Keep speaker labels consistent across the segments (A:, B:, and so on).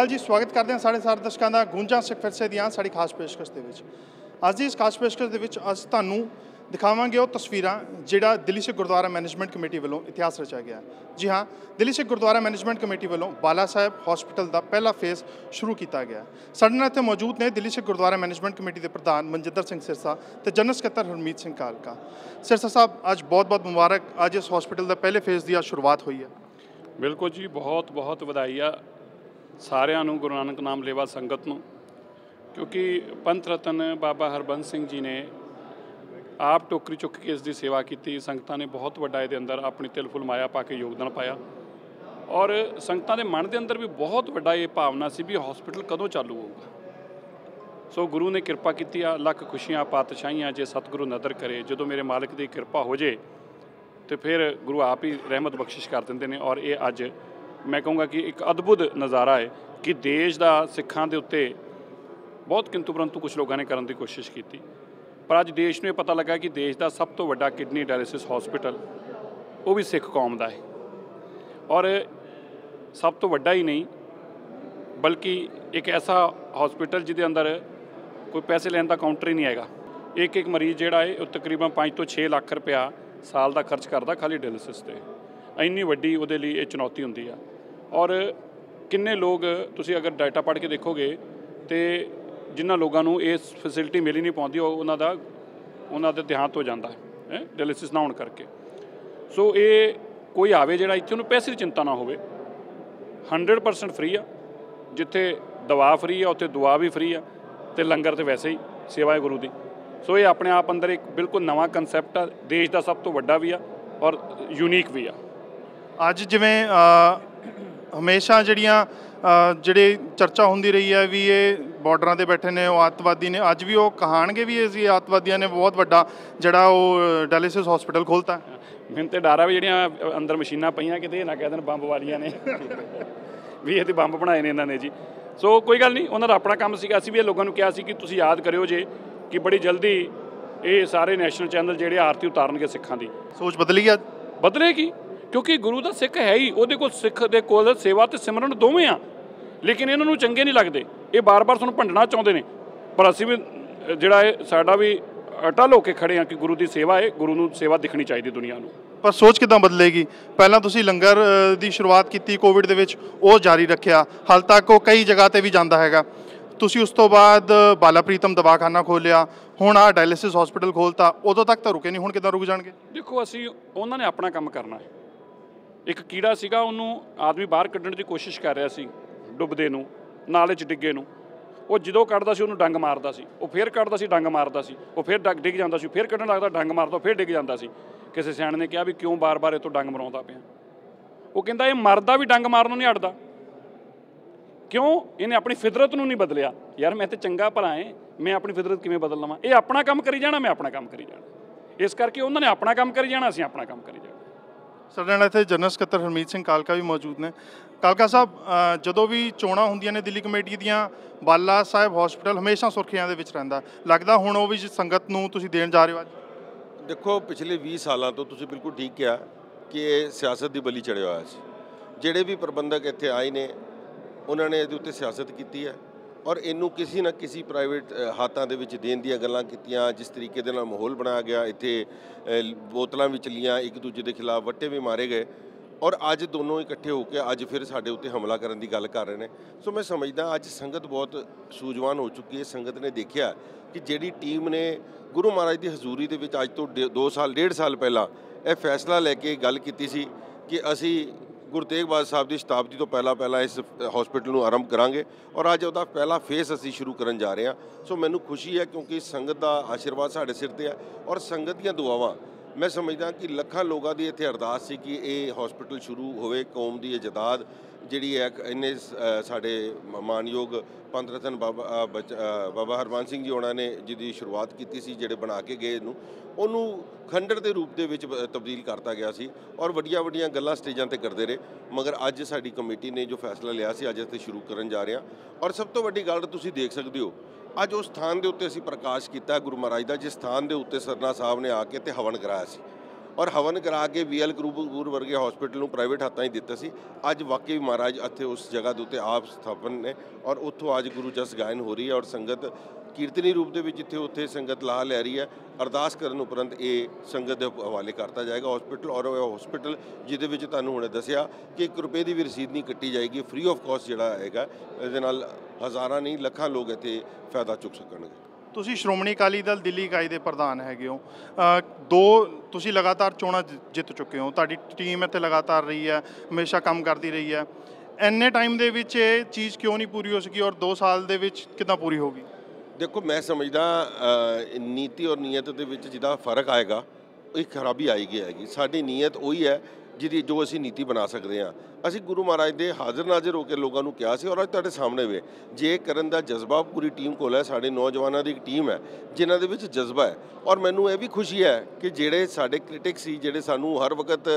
A: ਅਕਾਲ ਜੀ, ਸਵਾਗਤ ਕਰਦੇ ਹਾਂ ਸਾਡੇ ਸਾਰੇ ਦਰਸ਼ਕਾਂ ਦਾ ਗੂੰਜਾਂ ਸਿੱਖ ਫਿਰਸੇ ਦੀਆਂ ਸਾਡੀ ਖਾਸ ਪੇਸ਼ਕਸ਼ ਦੇ ਵਿੱਚ। ਅੱਜ ਦੀ ਇਸ ਖਾਸ ਪੇਸ਼ਕਸ਼ ਦੇ ਵਿੱਚ ਅਸੀਂ ਤੁਹਾਨੂੰ ਦਿਖਾਵਾਂਗੇ ਉਹ ਤਸਵੀਰਾਂ ਜਿਹੜਾ ਦਿੱਲੀ ਸਿੱਖ ਗੁਰਦੁਆਰਾ ਮੈਨੇਜਮੈਂਟ ਕਮੇਟੀ ਵੱਲੋਂ ਇਤਿਹਾਸ ਰਚਿਆ ਗਿਆ ਜੀ ਹਾਂ, ਦਿੱਲੀ ਸਿੱਖ ਗੁਰਦੁਆਰਾ ਮੈਨੇਜਮੈਂਟ ਕਮੇਟੀ ਵੱਲੋਂ ਬਾਲਾ ਸਾਹਿਬ ਹਸਪੀਟਲ ਦਾ ਪਹਿਲਾ ਫੇਜ਼ ਸ਼ੁਰੂ ਕੀਤਾ ਗਿਆ ਸਾਡੇ ਨਾਲ ਇੱਥੇ ਮੌਜੂਦ ਨੇ ਦਿੱਲੀ ਸਿੱਖ ਗੁਰਦੁਆਰਾ ਮੈਨੇਜਮੈਂਟ ਕਮੇਟੀ ਦੇ ਪ੍ਰਧਾਨ ਮਨਜਿੰਦਰ ਸਿੰਘ ਸਿਰਸਾ ਤੇ ਜਨਰਲ ਸਕੱਤਰ ਹਰਮੀਤ ਸਿੰਘ ਕਾਲਕਾ। ਸਿਰਸਾ ਸਾਹਿਬ, ਅੱਜ ਬਹੁਤ-ਬਹੁਤ ਮੁਬਾਰਕ, ਅੱਜ ਇਸ ਹਸਪੀਟਲ ਦਾ ਪਹਿਲੇ ਫੇਜ਼ ਦੀ ਸ਼ੁਰੂਆਤ ਹੋਈ ਹੈ।
B: ਬਿਲਕੁਲ ਜੀ ਬਹੁਤ ਬਹੁਤ ਵਧਾਈ ਆ। ਸਾਰਿਆਂ ਨੂੰ ਗੁਰੂ ਨਾਨਕ ਨਾਮ ਲੇਵਾ ਸੰਗਤ ਨੂੰ, ਕਿਉਂਕਿ ਪੰਥ ਰਤਨ ਬਾਬਾ ਹਰਬੰਸ ਸਿੰਘ ਜੀ ਨੇ ਆਪ ਟੋਕਰੀ ਚੁੱਕ ਕੇ ਇਸ ਦੀ ਸੇਵਾ ਕੀਤੀ। ਸੰਗਤਾਂ ਨੇ ਬਹੁਤ ਵੱਡਾ ਇਹਦੇ ਅੰਦਰ ਆਪਣੀ ਤਿਲ ਫੁਲ ਮਾਇਆ ਪਾ ਕੇ ਯੋਗਦਾਨ ਪਾਇਆ। ਔਰ ਸੰਗਤਾਂ ਦੇ ਮਨ ਦੇ ਅੰਦਰ ਵੀ ਬਹੁਤ ਵੱਡਾ ਇਹ ਭਾਵਨਾ ਸੀ ਵੀ ਹਸਪੀਟਲ ਕਦੋਂ ਚਾਲੂ ਹੋਊਗਾ। ਸੋ ਗੁਰੂ ਨੇ ਕਿਰਪਾ ਕੀਤੀ ਆ, ਲੱਖ ਖੁਸ਼ੀਆਂ, ਪਾਤਸ਼ਾਹੀਆਂ ਜੇ ਸਤਿਗੁਰੂ ਨਦਰ ਕਰੇ, ਜਦੋਂ ਮੇਰੇ ਮਾਲਕ ਦੀ ਕਿਰਪਾ ਹੋ ਜੇ, ਤੇ ਫਿਰ ਗੁਰੂ ਆਪ ਹੀ ਰਹਿਮਤ ਬਖਸ਼ਿਸ਼ ਕਰ ਦਿੰਦੇ ਨੇ। ਔਰ ਇਹ ਅੱਜ ਮੈਂ ਕਹੂੰਗਾ ਕਿ ਇੱਕ ਅਦਭੁਤ ਨਜ਼ਾਰਾ ਹੈ ਕਿ ਦੇਸ਼ ਦਾ ਸਿੱਖਾਂ ਦੇ ਉੱਤੇ ਬਹੁਤ ਕਿੰਤੂ ਪਰੰਤੂ ਕੁਝ ਲੋਕਾਂ ਨੇ ਕਰਨ ਦੀ ਕੋਸ਼ਿਸ਼ ਕੀਤੀ। ਪਰ ਅੱਜ ਦੇਸ਼ ਨੂੰ ਇਹ ਪਤਾ ਲੱਗਾ ਕਿ ਦੇਸ਼ ਦਾ ਸਭ ਤੋਂ ਵੱਡਾ ਕਿਡਨੀ ਡਾਇਲਿਸਿਸ ਹਸਪੀਟਲ, ਉਹ ਵੀ ਸਿੱਖ ਕੌਮ ਦਾ ਹੈ। ਔਰ ਸਭ ਤੋਂ ਵੱਡਾ ਹੀ ਨਹੀਂ, ਬਲਕਿ ਇੱਕ ਐਸਾ ਹਸਪੀਟਲ ਜਿਹਦੇ ਅੰਦਰ ਕੋਈ ਪੈਸੇ ਲੈਣ ਦਾ ਕਾਊਂਟਰ ਹੀ ਨਹੀਂ ਹੈਗਾ। ਇੱਕ ਇੱਕ ਮਰੀਜ਼ ਜਿਹੜਾ ਹੈ, ਉਹ ਤਕਰੀਬਨ 5 ਤੋਂ 6 ਲੱਖ ਰੁਪਇਆ ਸਾਲ ਦਾ ਖਰਚ ਕਰਦਾ ਖਾਲੀ ਡਾਇਲਿਸਿਸ ਤੇ। ਇੰਨੀ ਵੱਡੀ ਉਹਦੇ ਲਈ ਇਹ ਚੁਣੌਤੀ ਹੁੰਦੀ ਆ। ਔਰ ਕਿੰਨੇ ਲੋਕ ਤੁਸੀਂ ਅਗਰ ਡਾਟਾ ਪੜ੍ਹ ਕੇ ਦੇਖੋਗੇ ਤੇ ਜਿਨ੍ਹਾਂ ਲੋਕਾਂ ਨੂੰ ਇਸ ਫੈਸਿਲਿਟੀ ਮਿਲੀ ਨਹੀਂ ਪਾਉਂਦੀ, ਉਹ ਉਹਨਾਂ ਦਾ, ਉਹਨਾਂ ਦੇ ਦੇਹਾਂਤ ਹੋ ਜਾਂਦਾ, ਹੈ ਡਾਇਲਿਸਿਸ ਨਾ ਹੋਣ ਕਰਕੇ। ਸੋ ਇਹ ਕੋਈ ਆਵੇ ਜਿਹੜਾ ਇੱਥੇ ਉਹਨੂੰ ਪੈਸੇ ਦੀ ਚਿੰਤਾ ਨਾ ਹੋਵੇ। 100% ਫ੍ਰੀ ਆ, ਜਿੱਥੇ ਦਵਾ ਫ੍ਰੀ ਆ, ਉੱਥੇ ਦੁਆ ਵੀ ਫ੍ਰੀ ਆ, ਤੇ ਲੰਗਰ ਤੇ ਵੈਸੇ ਹੀ ਸੇਵਾ ਹੈ ਗੁਰੂ ਦੀ। ਸੋ ਇਹ ਆਪਣੇ ਆਪ ਅੰਦਰ ਇੱਕ ਬਿਲਕੁਲ ਨਵਾਂ ਕਨਸੈਪਟ ਆ, ਦੇਸ਼ ਦਾ ਸਭ ਤੋਂ ਵੱਡਾ ਵੀ ਆ ਔਰ ਯੂਨੀਕ ਵੀ ਆ।
A: ਅੱਜ ਜਿਵੇਂ ਹਮੇਸ਼ਾ ਜਿਹੜੀਆਂ ਜਿਹੜੇ ਚਰਚਾ ਹੁੰਦੀ ਰਹੀ ਹੈ ਵੀ ਇਹ ਬਾਰਡਰਾਂ ਤੇ ਬੈਠੇ ਨੇ ਉਹ ਅੱਤਵਾਦੀ ਨੇ ਅੱਜ ਵੀ ਉਹ ਕਹਾਣਗੇ ਵੀ ਅਸੀਂ ਅੱਤਵਾਦੀਆਂ ਨੇ ਬਹੁਤ ਵੱਡਾ ਜਿਹੜਾ ਉਹ ਡਾਇਲਿਸਿਸ ਹਸਪੀਟਲ ਖੋਲਤਾ
B: ਮੈਨੂੰ ਤੇ ਡਰ ਆ ਵੀ ਜਿਹੜੀਆਂ ਅੰਦਰ ਮਸ਼ੀਨਾਂ ਪਈਆਂ ਕਿਤੇ ਇਹ ਨਾ ਕਹਿ ਦੇਣ ਬੰਬ ਵਾਲੀਆਂ ਨੇ। ਵੀ ਇਹ ਤੇ ਬੰਬ ਬਣਾਏ ਨੇ ਇਹਨਾਂ ਨੇ ਜੀ। ਸੋ ਕੋਈ ਗੱਲ ਨਹੀਂ ਉਹਨਾਂ ਦਾ ਆਪਣਾ ਕੰਮ ਸੀਗਾ। ਅਸੀਂ ਵੀ ਇਹ ਲੋਕਾਂ ਨੂੰ ਕਿਹਾ ਸੀ ਕਿ ਤੁਸੀਂ ਯਾਦ ਕਰਿਓ ਜੇ ਕਿ ਬੜੀ ਜਲਦੀ ਇਹ ਸਾਰੇ ਨੈਸ਼ਨਲ ਚੈਨਲ ਜਿਹੜੇ ਆਰਤੀ ਉਤਾਰਨਗੇ ਸਿੱਖਾਂ ਦੀ।
A: ਸੋਚ ਬਦਲੀ ਆ।
B: ਬਦਲੇਗੀ। ਕਿਉਂਕਿ ਗੁਰੂ ਦਾ ਸਿੱਖ ਹੈ ਹੀ ਉਹਦੇ ਕੋਲ ਸਿੱਖ ਦੇ ਕੋਲ ਸੇਵਾ ਤੇ ਸਿਮਰਨ ਦੋਵੇਂ ਆ। ਲੇਕਿਨ ਇਹਨਾਂ ਨੂੰ ਚੰਗੇ ਨਹੀਂ ਲੱਗਦੇ। ਇਹ ਬਾਰ-ਬਾਰ ਤੁਹਾਨੂੰ ਭੰਡਣਾ ਚਾਹੁੰਦੇ ਨੇ। ਪਰ ਅਸੀਂ ਵੀ ਜਿਹੜਾ ਹੈ ਸਾਡਾ ਵੀ ਅਟਲ ਹੋ ਕੇ ਖੜੇ ਆ ਕਿ ਗੁਰੂ ਦੀ ਸੇਵਾ ਹੈ ਗੁਰੂ ਨੂੰ ਸੇਵਾ ਦਿਖਣੀ ਚਾਹੀਦੀ ਦੁਨੀਆ ਨੂੰ।
A: ਪਰ ਸੋਚ ਕਿਦਾਂ ਬਦਲੇਗੀ? ਪਹਿਲਾਂ ਤੁਸੀਂ ਲੰਗਰ ਦੀ ਸ਼ੁਰੂਆਤ ਕੀਤੀ ਕੋਵਿਡ ਦੇ ਵਿੱਚ ਉਹ ਜਾਰੀ ਰੱਖਿਆ। ਹਾਲ ਤੱਕ ਉਹ ਕਈ ਜਗ੍ਹਾ ਤੇ ਵੀ ਜਾਂਦਾ ਹੈਗਾ। ਤੁਸੀਂ ਉਸ ਤੋਂ ਬਾਅਦ ਬਾਲਾ ਪ੍ਰੀਤਮ ਦਵਾਖਾਨਾ ਖੋਲਿਆ ਹੁਣ ਆ ਡਾਇਲਿਸਿਸ ਹਸਪੀਟਲ ਖੋਲਤਾ ਉਦੋਂ ਤੱਕ ਤਾਂ ਰੁਕੇ ਨਹੀਂ ਹੁਣ ਕਿਦਾਂ ਰੁਕ ਜਾਣਗੇ?
B: ਦੇਖੋ ਅਸੀਂ ਉਹਨਾਂ ਨੇ ਆਪਣਾ ਕੰਮ ਕਰਨਾ ਹੈ। ਇੱਕ ਕੀੜਾ ਸੀਗਾ, ਉਹਨੂੰ ਆਦਮੀ ਬਾਹਰ ਕੱਢਣ ਦੀ ਕੋਸ਼ਿਸ਼ ਕਰ ਰਿਹਾ ਸੀ, ਡੁੱਬਦੇ ਨੂੰ, ਨਾਲੇ 'ਚ ਡਿੱਗੇ ਨੂੰ। ਉਹ ਜਦੋਂ ਕੱਢਦਾ ਸੀ, ਉਹਨੂੰ ਡੰਗ ਮਾਰਦਾ ਸੀ। ਉਹ ਫੇਰ ਕੱਢਦਾ ਸੀ, ਡੰਗ ਮਾਰਦਾ ਸੀ। ਉਹ ਫੇਰ ਡਿੱਗ ਜਾਂਦਾ ਸੀ। ਫੇਰ ਕੱਢਣ ਲੱਗਦਾ, ਡੰਗ ਮਾਰਦਾ ਫੇਰ ਡਿੱਗ ਜਾਂਦਾ ਸੀ। ਕਿਸੇ ਸਿਆਣੇ ਨੇ ਕਿਹਾ ਵੀ ਕਿਉਂ ਬਾਰ-ਬਾਰ ਇਹ ਤੋਂ ਡੰਗ ਮਰਾਉਂਦਾ ਪਿਆ। ਉਹ ਕਹਿੰਦਾ, ਇਹ ਮਰਦਾ ਵੀ ਡੰਗ ਮਾਰਨੋਂ ਨਹੀਂ ਹਟਦਾ। ਕਿਉਂ? ਇਹਨੇ ਆਪਣੀ ਫਿਤਰਤ ਨੂੰ ਨਹੀਂ ਬਦਲਿਆ। ਯਾਰ, ਮੈਂ ਤੇ ਚੰਗਾ ਭਲਾ ਏ। ਮੈਂ ਆਪਣੀ ਫਿਤਰਤ ਕਿਵੇਂ ਬਦਲ ਲਵਾਂ? ਇਹ ਆਪਣਾ ਕੰਮ ਕਰੀ ਜਾਣਾ, ਮੈਂ ਆਪਣਾ ਕੰਮ ਕਰੀ ਜਾਣਾ। ਇਸ ਕਰਕੇ ਉਹਨਾਂ ਨੇ ਆਪਣਾ ਕੰਮ ਕਰੀ ਜਾਣਾ, ਅਸੀਂ ਆਪਣਾ ਕੰਮ ਕਰੀ ਜਾਣਾ।
A: ਸਾਡੇ ਨਾਲ ਇੱਥੇ ਜਨਰਲ ਸਕੱਤਰ ਹਰਮੀਤ ਸਿੰਘ ਕਾਲਕਾ ਵੀ ਮੌਜੂਦ ਨੇ। ਕਾਲਕਾ ਸਾਹਿਬ ਜਦੋਂ ਵੀ ਚੋਣਾਂ ਹੁੰਦੀਆਂ ਨੇ ਦਿੱਲੀ ਕਮੇਟੀ ਦੀਆਂ, ਬਾਲਾ ਸਾਹਿਬ ਹਸਪੀਟਲ ਹਮੇਸ਼ਾ ਸੁਰਖੀਆਂ ਦੇ ਵਿੱਚ ਰਹਿੰਦਾ। ਲੱਗਦਾ ਹੁਣ ਉਹ ਵੀ ਸੰਗਤ ਨੂੰ ਤੁਸੀਂ ਦੇਣ ਜਾ ਰਹੇ ਹੋ ਅੱਜ?
C: ਦੇਖੋ, ਪਿਛਲੇ 20 ਸਾਲਾਂ ਤੋਂ ਤੁਸੀਂ ਬਿਲਕੁਲ ਠੀਕ ਕਿਹਾ ਕਿ ਇਹ ਸਿਆਸਤ ਦੀ ਬਲੀ ਚੜਿਆ ਹੋਇਆ ਸੀ। ਜਿਹੜੇ ਵੀ ਪ੍ਰਬੰਧਕ ਇੱਥੇ ਆਏ ਨੇ, ਉਹਨਾਂ ਨੇ ਇਹਦੇ ਉੱਤੇ ਸਿਆਸਤ ਕੀਤੀ ਹੈ। ਔਰ ਇਹਨੂੰ ਕਿਸੇ ਨਾ ਕਿਸੇ ਪ੍ਰਾਈਵੇਟ ਹਾਤਾਂ ਦੇ ਵਿੱਚ ਦੇਣ ਦੀਆਂ ਗੱਲਾਂ ਕੀਤੀਆਂ, ਜਿਸ ਤਰੀਕੇ ਦੇ ਨਾਲ ਮਾਹੌਲ ਬਣਾਇਆ ਗਿਆ। ਇੱਥੇ ਬੋਤਲਾਂ ਵੀ ਚੱਲੀਆਂ, ਇੱਕ ਦੂਜੇ ਦੇ ਖਿਲਾਫ ਵੱਟੇ ਵੀ ਮਾਰੇ ਗਏ। ਔਰ ਅੱਜ ਦੋਨੋਂ ਇਕੱਠੇ ਹੋ ਕੇ ਅੱਜ ਫਿਰ ਸਾਡੇ ਉੱਤੇ ਹਮਲਾ ਕਰਨ ਦੀ ਗੱਲ ਕਰ ਰਹੇ ਨੇ। ਸੋ ਮੈਂ ਸਮਝਦਾ ਅੱਜ ਸੰਗਤ ਬਹੁਤ ਸੂਝਵਾਨ ਹੋ ਚੁੱਕੀ ਹੈ। ਸੰਗਤ ਨੇ ਦੇਖਿਆ ਕਿ ਜਿਹੜੀ ਟੀਮ ਨੇ ਗੁਰੂ ਮਹਾਰਾਜ ਦੀ ਹਜ਼ੂਰੀ ਦੇ ਵਿੱਚ ਅੱਜ ਤੋਂ 2 ਸਾਲ, ਡੇਢ ਸਾਲ ਪਹਿਲਾਂ ਇਹ ਫੈਸਲਾ ਲੈ ਕੇ ਗੱਲ ਕੀਤੀ ਸੀ ਕਿ ਅਸੀਂ ਗੁਰੂ ਤੇਗ ਬਹਾਦਰ ਸਾਹਿਬ ਦੀ ਸ਼ਤਾਬਦੀ ਤੋਂ ਪਹਿਲਾਂ ਪਹਿਲਾਂ ਇਸ ਹਸਪੀਟਲ ਨੂੰ ਆਰੰਭ ਕਰਾਂਗੇ ਔਰ ਅੱਜ ਉਹਦਾ ਪਹਿਲਾ ਫੇਸ ਅਸੀਂ ਸ਼ੁਰੂ ਕਰਨ ਜਾ ਰਹੇ ਹਾਂ। ਸੋ ਮੈਨੂੰ ਖੁਸ਼ੀ ਹੈ ਕਿਉਂਕਿ ਸੰਗਤ ਦਾ ਆਸ਼ੀਰਵਾਦ ਸਾਡੇ ਸਿਰ ਤੇ ਹੈ ਔਰ ਸੰਗਤ ਦੀਆਂ ਦੁਆਵਾਂ ਮੈਂ ਸਮਝਦਾ ਕਿ ਲੱਖਾਂ ਲੋਕਾਂ ਦੀ ਇੱਥੇ ਅਰਦਾਸ ਸੀ ਕਿ ਇਹ ਹਸਪੀਟਲ ਸ਼ੁਰੂ ਹੋਵੇ, ਕੌਮ ਦੀ ਇਹ ਜਦਾਦ ਜਿਹੜੀ ਹੈ ਇੰਨੇ ਸਾਡੇ ਮਾਨਯੋਗ ਪੰਥ ਰਤਨ ਬਾਬਾ ਬਚ- ਬਾਬਾ ਹਰਮਾਨ ਸਿੰਘ ਜੀ ਉਹਨਾਂ ਨੇ ਜਿਹਦੀ ਸ਼ੁਰੂਆਤ ਕੀਤੀ ਸੀ, ਜਿਹੜੇ ਬਣਾ ਕੇ ਗਏ ਇਹਨੂੰ, ਉਹਨੂੰ ਖੰਡਰ ਦੇ ਰੂਪ ਦੇ ਵਿੱਚ ਤਬਦੀਲ ਕਰਤਾ ਗਿਆ ਸੀ ਔਰ ਵੱਡੀਆਂ ਵੱਡੀਆਂ ਗੱਲਾਂ ਸਟੇਜਾਂ ਤੇ ਕਰਦੇ ਰਹੇ, ਮਗਰ ਅੱਜ ਸਾਡੀ ਕਮੇਟੀ ਨੇ ਜੋ ਫੈਸਲਾ ਲਿਆ ਸੀ, ਅੱਜ ਇੱਥੇ ਸ਼ੁਰੂ ਕਰਨ ਜਾ ਰਹੇ ਹਾਂ ਔਰ ਸਭ ਤੋਂ ਵੱਡੀ ਗੱਲ ਤੁਸੀਂ ਦੇਖ ਸਕਦੇ ਹੋ ਅੱਜ ਉਸ ਸਥਾਨ ਦੇ ਉੱਤੇ ਅਸੀਂ ਪ੍ਰਕਾਸ਼ ਕੀਤਾ ਗੁਰੂ ਮਹਾਰਾਜ ਦਾ, ਜਿਸ ਸਥਾਨ ਦੇ ਉੱਤੇ ਸਰਨਾ ਸਾਹਿਬ ਨੇ ਆ ਕੇ ਤੇ ਹਵਨ ਕਰਾਇਆ ਸੀ। ਔਰ ਹਵਨ ਕਰਾ ਕੇ ਵੀਐਲ ਕਰੂਪੁਰ ਵਰਗੇ ਹਸਪੀਟਲ ਨੂੰ ਪ੍ਰਾਈਵੇਟ ਹੱਥਾਂ ਹੀ ਦਿੱਤਾ ਸੀ। ਅੱਜ ਵਾਕਈ ਮਹਾਰਾਜ ਇੱਥੇ ਉਸ ਜਗ੍ਹਾ ਦੇ ਉੱਤੇ ਆਪ ਸਥਾਪਨ ਨੇ ਔਰ ਉੱਥੋਂ ਅੱਜ ਗੁਰੂ ਜਸ ਗਾਇਨ ਹੋ ਰਹੀ ਹੈ ਔਰ ਸੰਗਤ ਕੀਰਤਨੀ ਰੂਪ ਦੇ ਵਿੱਚ ਜਿੱਥੇ ਉੱਥੇ ਸੰਗਤ ਲਾਹ ਲੈ ਰਹੀ ਹੈ। ਅਰਦਾਸ ਕਰਨ ਉਪਰੰਤ ਇਹ ਸੰਗਤ ਦੇ ਹਵਾਲੇ ਕਰਤਾ ਜਾਏਗਾ ਹਸਪੀਟਲ ਔਰ ਉਹ ਹਸਪੀਟਲ ਜਿਹਦੇ ਵਿੱਚ ਤੁਹਾਨੂੰ ਹੁਣੇ ਦੱਸਿਆ ਕਿ 1 ਰੁਪਏ ਦੀ ਵੀ ਰਸੀਦ ਨਹੀਂ ਕੱਟੀ ਜਾਏਗੀ। ਫ੍ਰੀ ਆਫ ਕਾਸਟ ਜਿਹੜਾ ਹੈਗਾ, ਇਹਦੇ ਨਾਲ ਹਜ਼ਾਰਾਂ ਨਹੀਂ, ਲੱਖਾਂ ਲੋਕ ਇੱਥੇ ਫਾਇਦਾ ਚੁੱਕ ਸਕਣਗੇ।
A: ਤੁਸੀਂ ਸ਼੍ਰੋਮਣੀ ਅਕਾਲੀ ਦਲ ਦਿੱਲੀ ਇਕਾਈ ਦੇ ਪ੍ਰਧਾਨ ਹੈਗੇ ਹੋ। ਦੋ ਤੁਸੀਂ ਲਗਾਤਾਰ ਚੋਣਾਂ ਜਿ- ਜਿੱਤ ਚੁੱਕੇ ਹੋ। ਤੁਹਾਡੀ ਟੀਮ ਇੱਥੇ ਲਗਾਤਾਰ ਰਹੀ ਹੈ, ਹਮੇਸ਼ਾ ਕੰਮ ਕਰਦੀ ਰਹੀ ਹੈ। ਇੰਨੇ ਟਾਈਮ ਦੇ ਵਿੱਚ ਇਹ ਚੀਜ਼ ਕਿਉਂ ਨਹੀਂ ਪੂਰੀ ਹੋ ਸਕੀ ਔਰ 2 ਸਾਲ ਦੇ ਵਿੱਚ ਕਿੱਦਾਂ ਪੂਰੀ ਹੋਗੀ
C: ਦੇਖੋ, ਮੈਂ ਸਮਝਦਾ ਨੀਤੀ ਔਰ ਨੀਅਤ ਦੇ ਵਿੱਚ ਜਿਹਦਾ ਫ਼ਰਕ ਆਏਗਾ ਇਹ ਖਰਾਬੀ ਆਏਗੀ ਆਏਗੀ ਸਾਡੀ ਨੀਅਤ ਉਹੀ ਹੈ ਜਿਹਦੀ ਜੋ ਅਸੀਂ ਨੀਤੀ ਬਣਾ ਸਕਦੇ ਹਾਂ। ਅਸੀਂ ਗੁਰੂ ਮਹਾਰਾਜ ਦੇ ਹਾਜ਼ਰ ਨਾਜ਼ਰ ਹੋ ਕੇ ਲੋਕਾਂ ਨੂੰ ਕਿਹਾ ਸੀ ਔਰ ਅੱਜ ਤੁਹਾਡੇ ਸਾਹਮਣੇ ਵੇ ਜੇ ਕਰਨ ਦਾ ਜਜ਼ਬਾ ਪੂਰੀ ਟੀਮ ਕੋਲ ਹੈ, ਸਾਡੇ ਨੌਜਵਾਨਾਂ ਦੀ ਇੱਕ ਟੀਮ ਹੈ, ਜਿਨ੍ਹਾਂ ਦੇ ਵਿੱਚ ਜਜ਼ਬਾ ਹੈ। ਔਰ ਮੈਨੂੰ ਇਹ ਵੀ ਖੁਸ਼ੀ ਹੈ ਕਿ ਜਿਹੜੇ ਸਾਡੇ ਕ੍ਰਿਟਿਕ ਸੀ, ਜਿਹੜੇ ਸਾਨੂੰ ਹਰ ਵਕਤ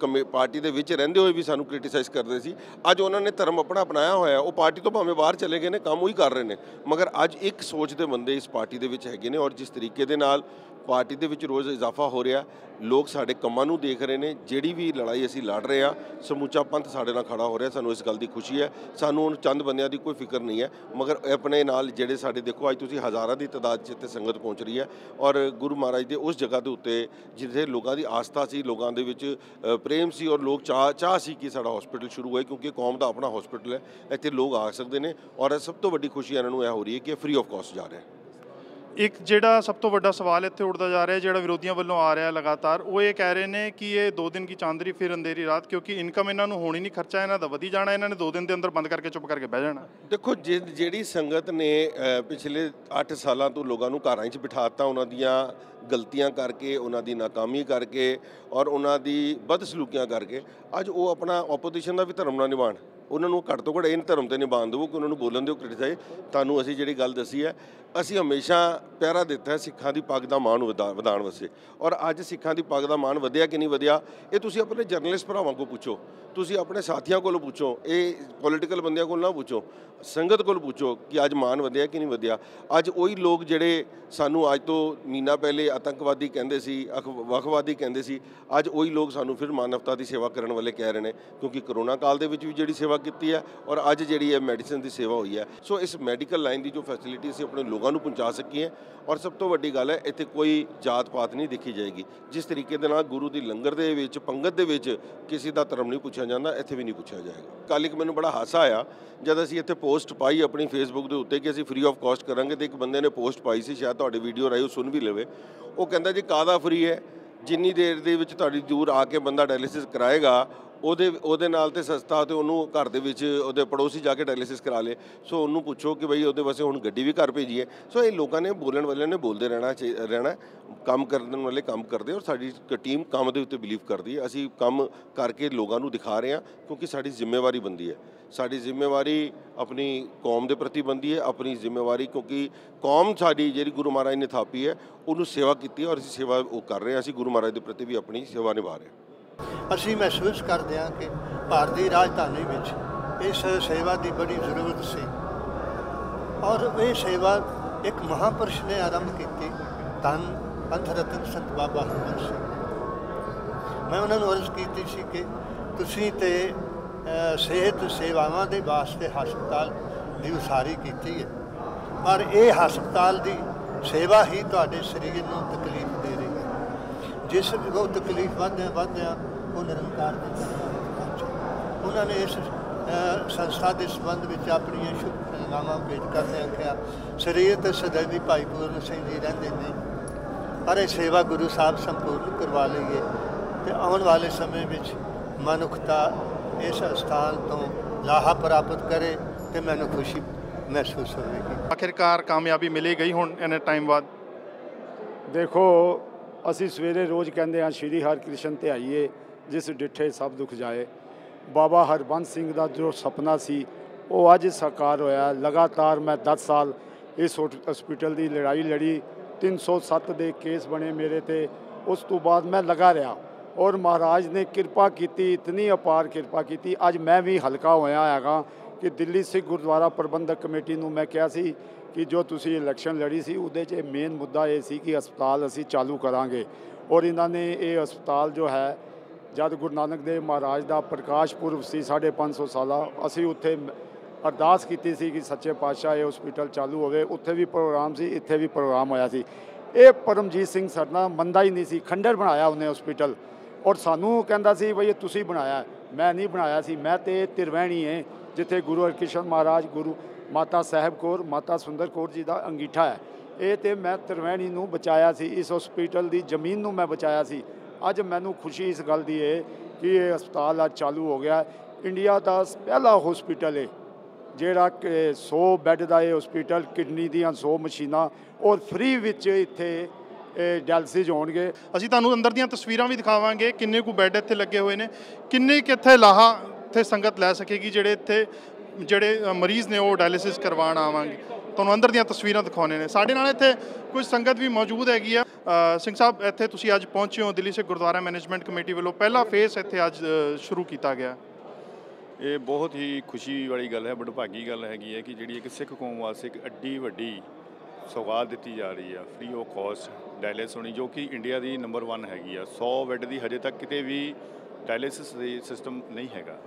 C: ਕਮੇ- ਪਾਰਟੀ ਦੇ ਵਿੱਚ ਰਹਿੰਦੇ ਹੋਏ ਵੀ ਸਾਨੂੰ ਕ੍ਰਿਟਿਸਾਈਜ਼ ਕਰਦੇ ਸੀ, ਅੱਜ ਉਹਨਾਂ ਨੇ ਧਰਮ ਆਪਣਾ ਅਪਣਾਇਆ ਹੋਇਆ ਉਹ ਪਾਰਟੀ ਤੋਂ ਭਾਵੇਂ ਬਾਹਰ ਚਲੇ ਗਏ ਨੇ, ਕੰਮ ਉਹੀ ਕਰ ਰਹੇ ਨੇ। ਮਗਰ ਅੱਜ ਇੱਕ ਸੋਚ ਦੇ ਬੰਦੇ ਇਸ ਪਾਰਟੀ ਦੇ ਵਿੱਚ ਹੈਗੇ ਨੇ ਔਰ ਜਿਸ ਤਰੀਕੇ ਦੇ ਨਾਲ ਪਾਰਟੀ ਦੇ ਵਿੱਚ ਰੋਜ਼ ਇਜ਼ਾਫਾ ਹੋ ਰਿਹਾ। ਲੋਕ ਸਾਡੇ ਕੰਮਾਂ ਨੂੰ ਦੇਖ ਰਹੇ ਨੇ। ਜਿਹੜੀ ਵੀ ਲੜਾਈ ਅਸੀਂ ਲੜ ਰਹੇ ਆ ਸਮੁੱਚਾ ਪੰਥ ਸਾਡੇ ਨਾਲ ਖੜਾ ਹੋ ਰਿਹਾ। ਸਾਨੂੰ ਇਸ ਗੱਲ ਦੀ ਖੁਸ਼ੀ ਹੈ। ਸਾਨੂੰ ਹੁਣ ਚੰਦ ਬੰਦਿਆਂ ਦੀ ਕੋਈ ਫਿਕਰ ਨਹੀਂ ਹੈ। ਮਗਰ ਆਪਣੇ ਨਾਲ ਜਿਹੜੇ ਸਾਡੇ ਦੇਖੋ, ਅੱਜ ਤੁਸੀਂ ਹਜ਼ਾਰਾਂ ਦੀ ਤਾਦਾਦ 'ਚ ਇੱਥੇ ਸੰਗਤ ਪਹੁੰਚ ਰਹੀ ਹੈ ਔਰ ਗੁਰੂ ਮਹਾਰਾਜ ਦੇ ਉਸ ਜਗ੍ਹਾ ਦੇ ਉੱਤੇ ਜਿੱਥੇ ਲੋਕਾਂ ਦੀ ਆਸਥਾ ਸੀ, ਲੋਕਾਂ ਦੇ ਵਿੱਚ ਪ੍ਰੇਮ ਸੀ ਔਰ ਲੋਕ ਚਾਹ ਚਾਹ ਸੀ ਕਿ ਸਾਡਾ ਹਸਪੀਟਲ ਸ਼ੁਰੂ ਹੋਏ ਕਿਉਂਕਿ ਕੌਮ ਦਾ ਆਪਣਾ ਹਸਪੀਟਲ ਹੈ। ਇੱਥੇ ਲੋਕ ਆ ਸਕਦੇ ਨੇ ਔਰ ਸਭ ਤੋਂ ਵੱਡੀ ਖੁਸ਼ੀ ਇਹਨਾਂ ਨੂੰ ਇਹ ਹੋ ਰਹੀ ਹੈ ਕਿ ਫ੍ਰੀ ਆਫ ਕਾਸਟ ਜਾ ਰਿਹਾ ਹੈ
A: ਇੱਕ ਜਿਹੜਾ ਸਭ ਤੋਂ ਵੱਡਾ ਸਵਾਲ ਇੱਥੇ ਉੱਠਦਾ ਜਾ ਰਿਹਾ, ਜਿਹੜਾ ਵਿਰੋਧੀਆਂ ਵੱਲੋਂ ਆ ਰਿਹਾ ਲਗਾਤਾਰ, ਉਹ ਇਹ ਕਹਿ ਰਹੇ ਨੇ ਕਿ ਇਹ 2 ਦਿਨ ਕੀ ਚਾਂਦਰੀ ਫਿਰ ਅੰਧੇਰੀ ਰਾਤ, ਕਿਉਂਕਿ ਇਨਕਮ ਇਹਨਾਂ ਨੂੰ ਹੋਣੀ ਨਹੀਂ, ਖਰਚਾ ਇਹਨਾਂ ਦਾ ਵਧੀ ਜਾਣਾ, ਇਹਨਾਂ ਨੇ 2 ਦਿਨ ਦੇ ਅੰਦਰ ਬੰਦ ਕਰਕੇ ਚੁੱਪ ਕਰਕੇ ਬਹਿ ਜਾਣਾ।
C: ਦੇਖੋ, ਜਿ- ਜਿਹੜੀ ਸੰਗਤ ਨੇ ਪਿਛਲੇ 8 ਸਾਲਾਂ ਤੋਂ ਲੋਕਾਂ ਨੂੰ ਘਰਾਂ 'ਚ ਬਿਠਾਤਾ ਉਹਨਾਂ ਦੀਆਂ ਗਲਤੀਆਂ ਕਰਕੇ, ਉਹਨਾਂ ਦੀ ਨਾਕਾਮੀ ਕਰਕੇ ਔਰ ਉਹਨਾਂ ਦੀ ਬਦਸਲੂਕੀਆਂ ਕਰਕੇ, ਅੱਜ ਉਹ ਆਪਣਾ ਆਪੋਜੀਸ਼ਨ ਦਾ ਵੀ ਧਰਮ ਨਾ ਨਿਭਾਣ ਉਹਨਾਂ ਨੂੰ ਘੱਟ ਤੋਂ ਘੱਟ ਇਹ ਧਰਮ ਤੇ ਨਿਭਾਉਣ ਦਿਓ ਕਿ ਉਹਨਾਂ ਨੂੰ ਬੋਲਣ ਦਿਓ ਕ੍ਰਿਟਿਸਾਈਜ਼ ਤੁਹਾਨੂੰ ਅਸੀਂ ਜਿਹੜੀ ਗੱਲ ਦੱਸੀ ਹੈ, ਅਸੀਂ ਹਮੇਸ਼ਾ ਪਹਿਰਾ ਦਿੱਤਾ ਹੈ ਸਿੱਖਾਂ ਦੀ ਪੱਗ ਦਾ ਮਾਣ ਵਧਾ- ਵਧਾਉਣ ਵਾਸਤੇ। ਔਰ ਅੱਜ ਸਿੱਖਾਂ ਦੀ ਪੱਗ ਦਾ ਮਾਣ ਵਧਿਆ ਕਿ ਨਹੀਂ ਵਧਿਆ, ਇਹ ਤੁਸੀਂ ਆਪਣੇ ਜਰਨਲਿਸਟ ਭਰਾਵਾਂ ਕੋਲ ਪੁੱਛੋ, ਤੁਸੀਂ ਆਪਣੇ ਸਾਥੀਆਂ ਕੋਲੋਂ ਪੁੱਛੋ, ਇਹ ਪੋਲੀਟੀਕਲ ਬੰਦਿਆਂ ਕੋਲ ਨਾ ਪੁੱਛੋ, ਸੰਗਤ ਕੋਲ ਪੁੱਛੋ ਕਿ ਅੱਜ ਮਾਣ ਵਧਿਆ ਕਿ ਨਹੀਂ ਵਧਿਆ। ਅੱਜ ਉਹੀ ਲੋਕ ਜਿਹੜੇ ਸਾਨੂੰ ਅੱਜ ਤੋਂ ਮਹੀਨਾ ਪਹਿਲੇ ਆਤੰਕਵਾਦੀ ਕਹਿੰਦੇ ਸੀ, ਅਖ- ਵੱਖਵਾਦੀ ਕਹਿੰਦੇ ਸੀ, ਅੱਜ ਉਹੀ ਲੋਕ ਸਾਨੂੰ ਫਿਰ ਮਾਨਵਤਾ ਦੀ ਸੇਵਾ ਕਰਨ ਵਾਲੇ ਕਹਿ ਰਹੇ ਨੇ, ਕਿਉਂਕਿ ਕਰੋਨਾ ਕਾਲ ਦੇ ਵਿੱਚ ਵੀ ਜਿਹੜੀ ਸੇਵਾ ਕੀਤੀ ਹੈ ਔਰ ਅੱਜ ਜਿਹੜੀ ਹੈ ਮੈਡੀਸਨ ਦੀ ਸੇਵਾ ਹੋਈ ਹੈ। ਸੋ ਇਸ ਮੈਡੀਕਲ ਲਾਈਨ ਦੀ ਜੋ ਫੈਸਿਲਿਟੀ ਅਸੀਂ ਆਪਣੇ ਲੋਕਾਂ ਨੂੰ ਪਹੁੰਚਾ ਸਕੀਏ ਔਰ ਸਭ ਤੋਂ ਵੱਡੀ ਗੱਲ ਹੈ, ਇੱਥੇ ਕੋਈ ਜਾਤ ਪਾਤ ਨਹੀਂ ਦੇਖੀ ਜਾਏਗੀ। ਜਿਸ ਤਰੀਕੇ ਦੇ ਨਾਲ ਗੁਰੂ ਦੀ ਲੰਗਰ ਦੇ ਵਿੱਚ, ਪੰਗਤ ਦੇ ਵਿੱਚ ਕਿਸੇ ਦਾ ਧਰਮ ਨਹੀਂ ਪੁੱਛਿਆ ਜਾਂਦਾ, ਇੱਥੇ ਵੀ ਨਹੀਂ ਪੁੱਛਿਆ ਜਾਏਗਾ। ਕੱਲ੍ਹ ਇੱਕ ਮੈਨੂੰ ਬੜਾ ਹਾਸਾ ਆਇਆ, ਜਦ ਅਸੀਂ ਇੱਥੇ ਪੋਸਟ ਪਾਈ ਆਪਣੀ ਫੇਸਬੁੱਕ ਦੇ ਉੱਤੇ ਕਿ ਅਸੀਂ ਫ੍ਰੀ ਆਫ ਕਾਸਟ ਕਰਾਂਗੇ ਤੇ ਇੱਕ ਬੰਦੇ ਨੇ ਪੋਸਟ ਪਾਈ ਸੀ, ਸ਼ਾਇਦ ਤੁਹਾਡੀ ਵੀਡੀਓ ਰਾਈ ਉਹ ਸੁਣ ਵੀ ਲਵੇ। ਉਹ ਕਹਿੰਦਾ ਜੀ ਕਾਦਾ ਫ੍ਰੀ ਹੈ? ਜਿੰਨੀ ਦੇਰ ਦੇ ਵਿੱਚ ਤੁਹਾਡੀ ਦੂਰ ਆ ਕੇ ਬੰਦਾ ਡਾਇਲਿਸਿਸ ਕਰਾਏਗਾ ਉਹਦੇ ਉਹਦੇ ਨਾਲ ਤੇ ਸਸਤਾ ਤੇ ਉਹਨੂੰ ਘਰ ਦੇ ਵਿੱਚ ਉਹਦੇ ਪੜੋਸੀ ਜਾ ਕੇ ਡਾਇਲਿਸਿਸ ਕਰਾ ਲੇ ਸੋ ਉਹਨੂੰ ਪੁੱਛੋ ਕਿ ਬਈ ਉਹਦੇ ਵਾਸਤੇ ਹੁਣ ਗੱਡੀ ਵੀ ਘਰ ਭੇਜੀਏ ਸੋ ਇਹ ਲੋਕਾਂ ਨੇ, ਬੋਲਣ ਵਾਲਿਆਂ ਨੇ ਬੋਲਦੇ ਰਹਿਣਾ ਚਾਹੀ- ਰਹਿਣਾ ਕੰਮ ਕਰਨ ਵਾਲੇ ਕੰਮ ਕਰਦੇ ਔਰ ਸਾਡੀ ਟੀਮ ਕੰਮ ਦੇ ਉੱਤੇ ਬਿਲੀਵ ਕਰਦੀ ਹੈ। ਅਸੀਂ ਕੰਮ ਕਰਕੇ ਲੋਕਾਂ ਨੂੰ ਦਿਖਾ ਰਹੇ ਹਾਂ ਕਿਉਂਕਿ ਸਾਡੀ ਜ਼ਿੰਮੇਵਾਰੀ ਬੰਦੀ ਹੈ। ਸਾਡੀ ਜ਼ਿੰਮੇਵਾਰੀ ਆਪਣੀ ਕੌਮ ਦੇ ਪ੍ਰਤੀ ਬੰਦੀ ਹੈ। ਆਪਣੀ ਜ਼ਿੰਮੇਵਾਰੀ ਕਿਉਂਕਿ ਕੌਮ ਸਾਡੀ ਜਿਹੜੀ ਗੁਰੂ ਮਹਾਰਾਜ ਨੇ ਥਾਪੀ ਹੈ, ਉਹਨੂੰ ਸੇਵਾ ਕੀਤੀ ਹੈ ਔਰ ਅਸੀਂ ਸੇਵਾ ਉਹ ਕਰ ਰਹੇ ਹਾਂ। ਅਸੀਂ ਗੁਰੂ ਮਹਾਰਾਜ ਦੇ ਪ੍ਰਤੀ ਵੀ ਆਪਣੀ ਸੇਵਾ ਨਿਭਾ ਰਹੇ ਹਾਂ।
D: ਅਸੀਂ ਮਹਿਸੂਸ ਕਰਦੇ ਹਾਂ ਕਿ ਭਾਰਤ ਦੀ ਰਾਜਧਾਨੀ ਵਿੱਚ ਇਸ ਸੇਵਾ ਦੀ ਬੜੀ ਜ਼ਰੂਰਤ ਸੀ। ਔਰ ਇਹ ਸੇਵਾ ਇੱਕ ਮਹਾਪੁਰਸ਼ ਨੇ ਆਰੰਭ ਕੀਤੀ, ਧੰਨ ਪੰਥ ਰਤਨ ਸੰਤ ਬਾਬਾ ਹਰਮਨ ਸਿੰਘ। ਮੈਂ ਉਹਨਾਂ ਨੂੰ ਅਰਜ਼ ਕੀਤੀ ਸੀ ਕਿ ਤੁਸੀਂ ਤੇ ਸਿਹਤ ਸੇਵਾਵਾਂ ਦੇ ਵਾਸਤੇ ਹਸਪਤਾਲ ਦੀ ਉਸਾਰੀ ਕੀਤੀ ਹੈ। ਪਰ ਇਹ ਹਸਪਤਾਲ ਦੀ ਸੇਵਾ ਹੀ ਤੁਹਾਡੇ ਸਰੀਰ ਨੂੰ ਤਕਲੀਫ ਦੇ ਜਿਸ ਉਹ ਤਕਲੀਫ ਵਧਦਿਆਂ ਵਧਦਿਆਂ ਉਹ ਨਿਰੰਕਾਰ ਦੇ ਪਹੁੰਚੇ। ਉਹਨਾਂ ਨੇ ਇਸ ਸੰਸਥਾ ਦੇ ਸੰਬੰਧ ਵਿੱਚ ਆਪਣੀਆਂ ਸ਼ੁਭਕਾਮਨਾਵਾਂ ਭੇਟ ਕਰਦਿਆਂ ਕਿਹਾ, ਸਰੀਰ ਤੇ ਸदैवी ਭਾਈ ਪੂਰਨ ਸਿੰਘ ਜੀ ਰਹਿੰਦੇ ਨੇ, ਪਰ ਇਹ ਸੇਵਾ ਗੁਰੂ ਸਾਹਿਬ ਸੰਪੂਰਨ ਕਰਵਾ ਲਈਏ। ਤੇ ਆਉਣ ਵਾਲੇ ਸਮੇਂ ਵਿੱਚ ਮਨੁੱਖਤਾ ਇਸ ਸਥਾਨ ਤੋਂ ਲਾਹਾ ਪ੍ਰਾਪਤ ਕਰੇ ਤੇ ਮੈਨੂੰ ਖੁਸ਼ੀ ਮਹਿਸੂਸ ਹੋਵੇਗੀ।
A: ਆਖਿਰਕਾਰ ਕਾਮਯਾਬੀ ਮਿਲੀ ਗਈ ਹੁਣ ਇਹਨੇ ਟਾਈਮ ਬਾਅਦ।
E: ਦੇਖੋ ਅਸੀਂ ਸਵੇਰੇ ਰੋਜ਼ ਕਹਿੰਦੇ ਹਾਂ, ਸ਼੍ਰੀ ਹਰਿਕ੍ਰਿਸ਼ਨ ਤੇ ਆਈਏ, ਜਿਸ ਡਿੱਠੇ ਸਭ ਦੁੱਖ ਜਾਏ। ਬਾਬਾ ਹਰਬੰਸ ਸਿੰਘ ਦਾ ਜੋ ਸੁਪਨਾ ਸੀ, ਉਹ ਅੱਜ ਸਾਕਾਰ ਹੋਇਆ। ਲਗਾਤਾਰ ਮੈਂ 10 ਸਾਲ ਇਸ ਹੋਟ- ਹਸਪੀਟਲ ਦੀ ਲੜਾਈ ਲੜੀ। 307 ਦੇ ਕੇਸ ਬਣੇ ਮੇਰੇ ਤੇ। ਉਸ ਤੋਂ ਬਾਅਦ ਮੈਂ ਲਗਾ ਰਿਹਾ ਔਰ ਮਹਾਰਾਜ ਨੇ ਕਿਰਪਾ ਕੀਤੀ, ਇਤਨੀ ਅਪਾਰ ਕਿਰਪਾ ਕੀਤੀ। ਅੱਜ ਮੈਂ ਵੀ ਹਲਕਾ ਹੋਇਆ ਹੈਗਾ ਕਿ ਦਿੱਲੀ ਸਿੱਖ ਗੁਰਦੁਆਰਾ ਪ੍ਰਬੰਧਕ ਕਮੇਟੀ ਨੂੰ ਮੈਂ ਕਿਹਾ ਸੀ ਕਿ ਜੋ ਤੁਸੀਂ ਇਲੈਕਸ਼ਨ ਲੜੀ ਸੀ, ਉਹਦੇ 'ਚ ਮੇਨ ਮੁੱਦਾ ਇਹ ਸੀ ਕਿ ਹਸਪਤਾਲ ਅਸੀਂ ਚਾਲੂ ਕਰਾਂਗੇ। ਔਰ ਇਹਨਾਂ ਨੇ ਇਹ ਹਸਪਤਾਲ ਜੋ ਹੈ, ਜਦ ਗੁਰੂ ਨਾਨਕ ਦੇਵ ਮਹਾਰਾਜ ਦਾ ਪ੍ਰਕਾਸ਼ ਪੁਰਬ ਸੀ 550 ਸਾਲਾ, ਅਸੀਂ ਉੱਥੇ ਅਰਦਾਸ ਕੀਤੀ ਸੀ ਕਿ ਸੱਚੇ ਪਾਤਸ਼ਾਹ ਇਹ ਹਸਪੀਟਲ ਚਾਲੂ ਹੋਵੇ। ਉੱਥੇ ਵੀ ਪ੍ਰੋਗਰਾਮ ਸੀ, ਇੱਥੇ ਵੀ ਪ੍ਰੋਗਰਾਮ ਹੋਇਆ ਸੀ। ਇਹ ਪਰਮਜੀਤ ਸਿੰਘ ਸਰਨਾ ਮੰਦਾ ਹੀ ਨਹੀਂ ਸੀ, ਖੰਡਰ ਬਣਾਇਆ ਉਹਨੇ ਹਸਪੀਟਲ ਔਰ ਸਾਨੂੰ ਕਹਿੰਦਾ ਸੀ, ਬਈ ਇਹ ਤੁਸੀਂ ਬਣਾਇਆ ਮੈਂ ਨਹੀਂ ਬਣਾਇਆ ਸੀ, ਮੈਂ ਤੇ ਤਿਰਵੈਣੀ ਹੈ, ਜਿੱਥੇ ਗੁਰੂ ਹਰਕ੍ਰਿਸ਼ਨ ਮਹਾਰਾਜ, ਗੁਰੂ ਮਾਤਾ ਸਾਹਿਬ ਕੌਰ, ਮਾਤਾ ਸੁੰਦਰ ਕੌਰ ਜੀ ਦਾ ਅੰਗੀਠਾ ਹੈ। ਇਹ ਤੇ ਮੈਂ ਤਿਰਵੈਣੀ ਨੂੰ ਬਚਾਇਆ ਸੀ, ਇਸ ਹਸਪੀਟਲ ਦੀ ਜ਼ਮੀਨ ਨੂੰ ਮੈਂ ਬਚਾਇਆ ਸੀ। ਅੱਜ ਮੈਨੂੰ ਖੁਸ਼ੀ ਇਸ ਗੱਲ ਦੀ ਹੈ ਕਿ ਇਹ ਹਸਪਤਾਲ ਅੱਜ ਚਾਲੂ ਹੋ ਗਿਆ। ਇੰਡੀਆ ਦਾ ਪਹਿਲਾ ਹਸਪੀਟਲ ਹੈ ਜਿਹੜਾ ਕਿ 100 ਬੈੱਡ ਦਾ ਇਹ ਹਸਪੀਟਲ ਕਿਡਨੀ ਦੀਆਂ 100 ਮਸ਼ੀਨਾਂ ਔਰ ਫ੍ਰੀ ਵਿੱਚ ਇੱਥੇ ਡਾਇਲਸਿਸ ਹੋਣਗੇ।
A: ਅਸੀਂ ਤੁਹਾਨੂੰ ਅੰਦਰ ਦੀਆਂ ਤਸਵੀਰਾਂ ਵੀ ਦਿਖਾਵਾਂਗੇ, ਕਿੰਨੇ ਕੁ ਬੈੱਡ ਇੱਥੇ ਲੱਗੇ ਹੋਏ ਨੇ, ਕਿੰਨੇ ਕੁ ਇੱਥੇ ਲਾਹਾ ਇੱਥੇ ਸੰਗਤ ਲੈ ਸਕੇਗੀ, ਜਿਹੜੇ ਇੱਥੇ ਜਿਹੜੇ ਮਰੀਜ਼ ਨੇ ਉਹ ਡਾਇਲਿਸਿਸ ਕਰਵਾਉਣ ਆਵਾਂਗੇ। ਤੁਹਾਨੂੰ ਅੰਦਰ ਦੀਆਂ ਤਸਵੀਰਾਂ ਦਿਖਾਉਣੇ ਨੇ। ਸਾਡੇ ਨਾਲ ਇੱਥੇ ਕੁਝ ਸੰਗਤ ਵੀ ਮੌਜੂਦ ਹੈਗੀ ਆ। ਸਿੰਘ ਸਾਹਿਬ, ਇੱਥੇ ਤੁਸੀਂ ਅੱਜ ਪਹੁੰਚੇ ਹੋ ਦਿੱਲੀ ਸਿੱਖ ਗੁਰਦੁਆਰਾ ਮੈਨੇਜਮੈਂਟ ਕਮੇਟੀ ਵੱਲੋਂ। ਪਹਿਲਾ ਫੇਸ ਇੱਥੇ ਅੱਜ ਸ਼ੁਰੂ ਕੀਤਾ ਗਿਆ।
F: ਇਹ ਬਹੁਤ ਹੀ ਖੁਸ਼ੀ ਵਾਲੀ ਗੱਲ ਹੈ ਬੜਭਾਗੀ ਗੱਲ ਹੈਗੀ ਹੈ ਕਿ ਜਿਹੜੀ ਇੱਕ ਸਿੱਖ ਕੌਮ ਵਾਸਤੇ ਇੱਕ ਅੱਡੀ ਵੱਡੀ ਸੌਗਾਤ ਦਿੱਤੀ ਜਾ ਰਹੀ ਆ। ਫ੍ਰੀ ਆਫ ਕਾਸਟ ਡਾਇਲਿਸਿਸ ਹੋਣੀ, ਜੋ ਕਿ ਇੰਡੀਆ ਦੀ ਨੰਬਰ 1 ਹੈਗੀ ਆ। 100 ਬੈੱਡ ਦੀ ਹਜੇ ਤੱਕ ਕਿਤੇ ਵੀ ਡਾਇਲਿਸਿਸ ਦੀ ਸਿਸਟਮ ਨਹੀਂ ਹੈਗਾ।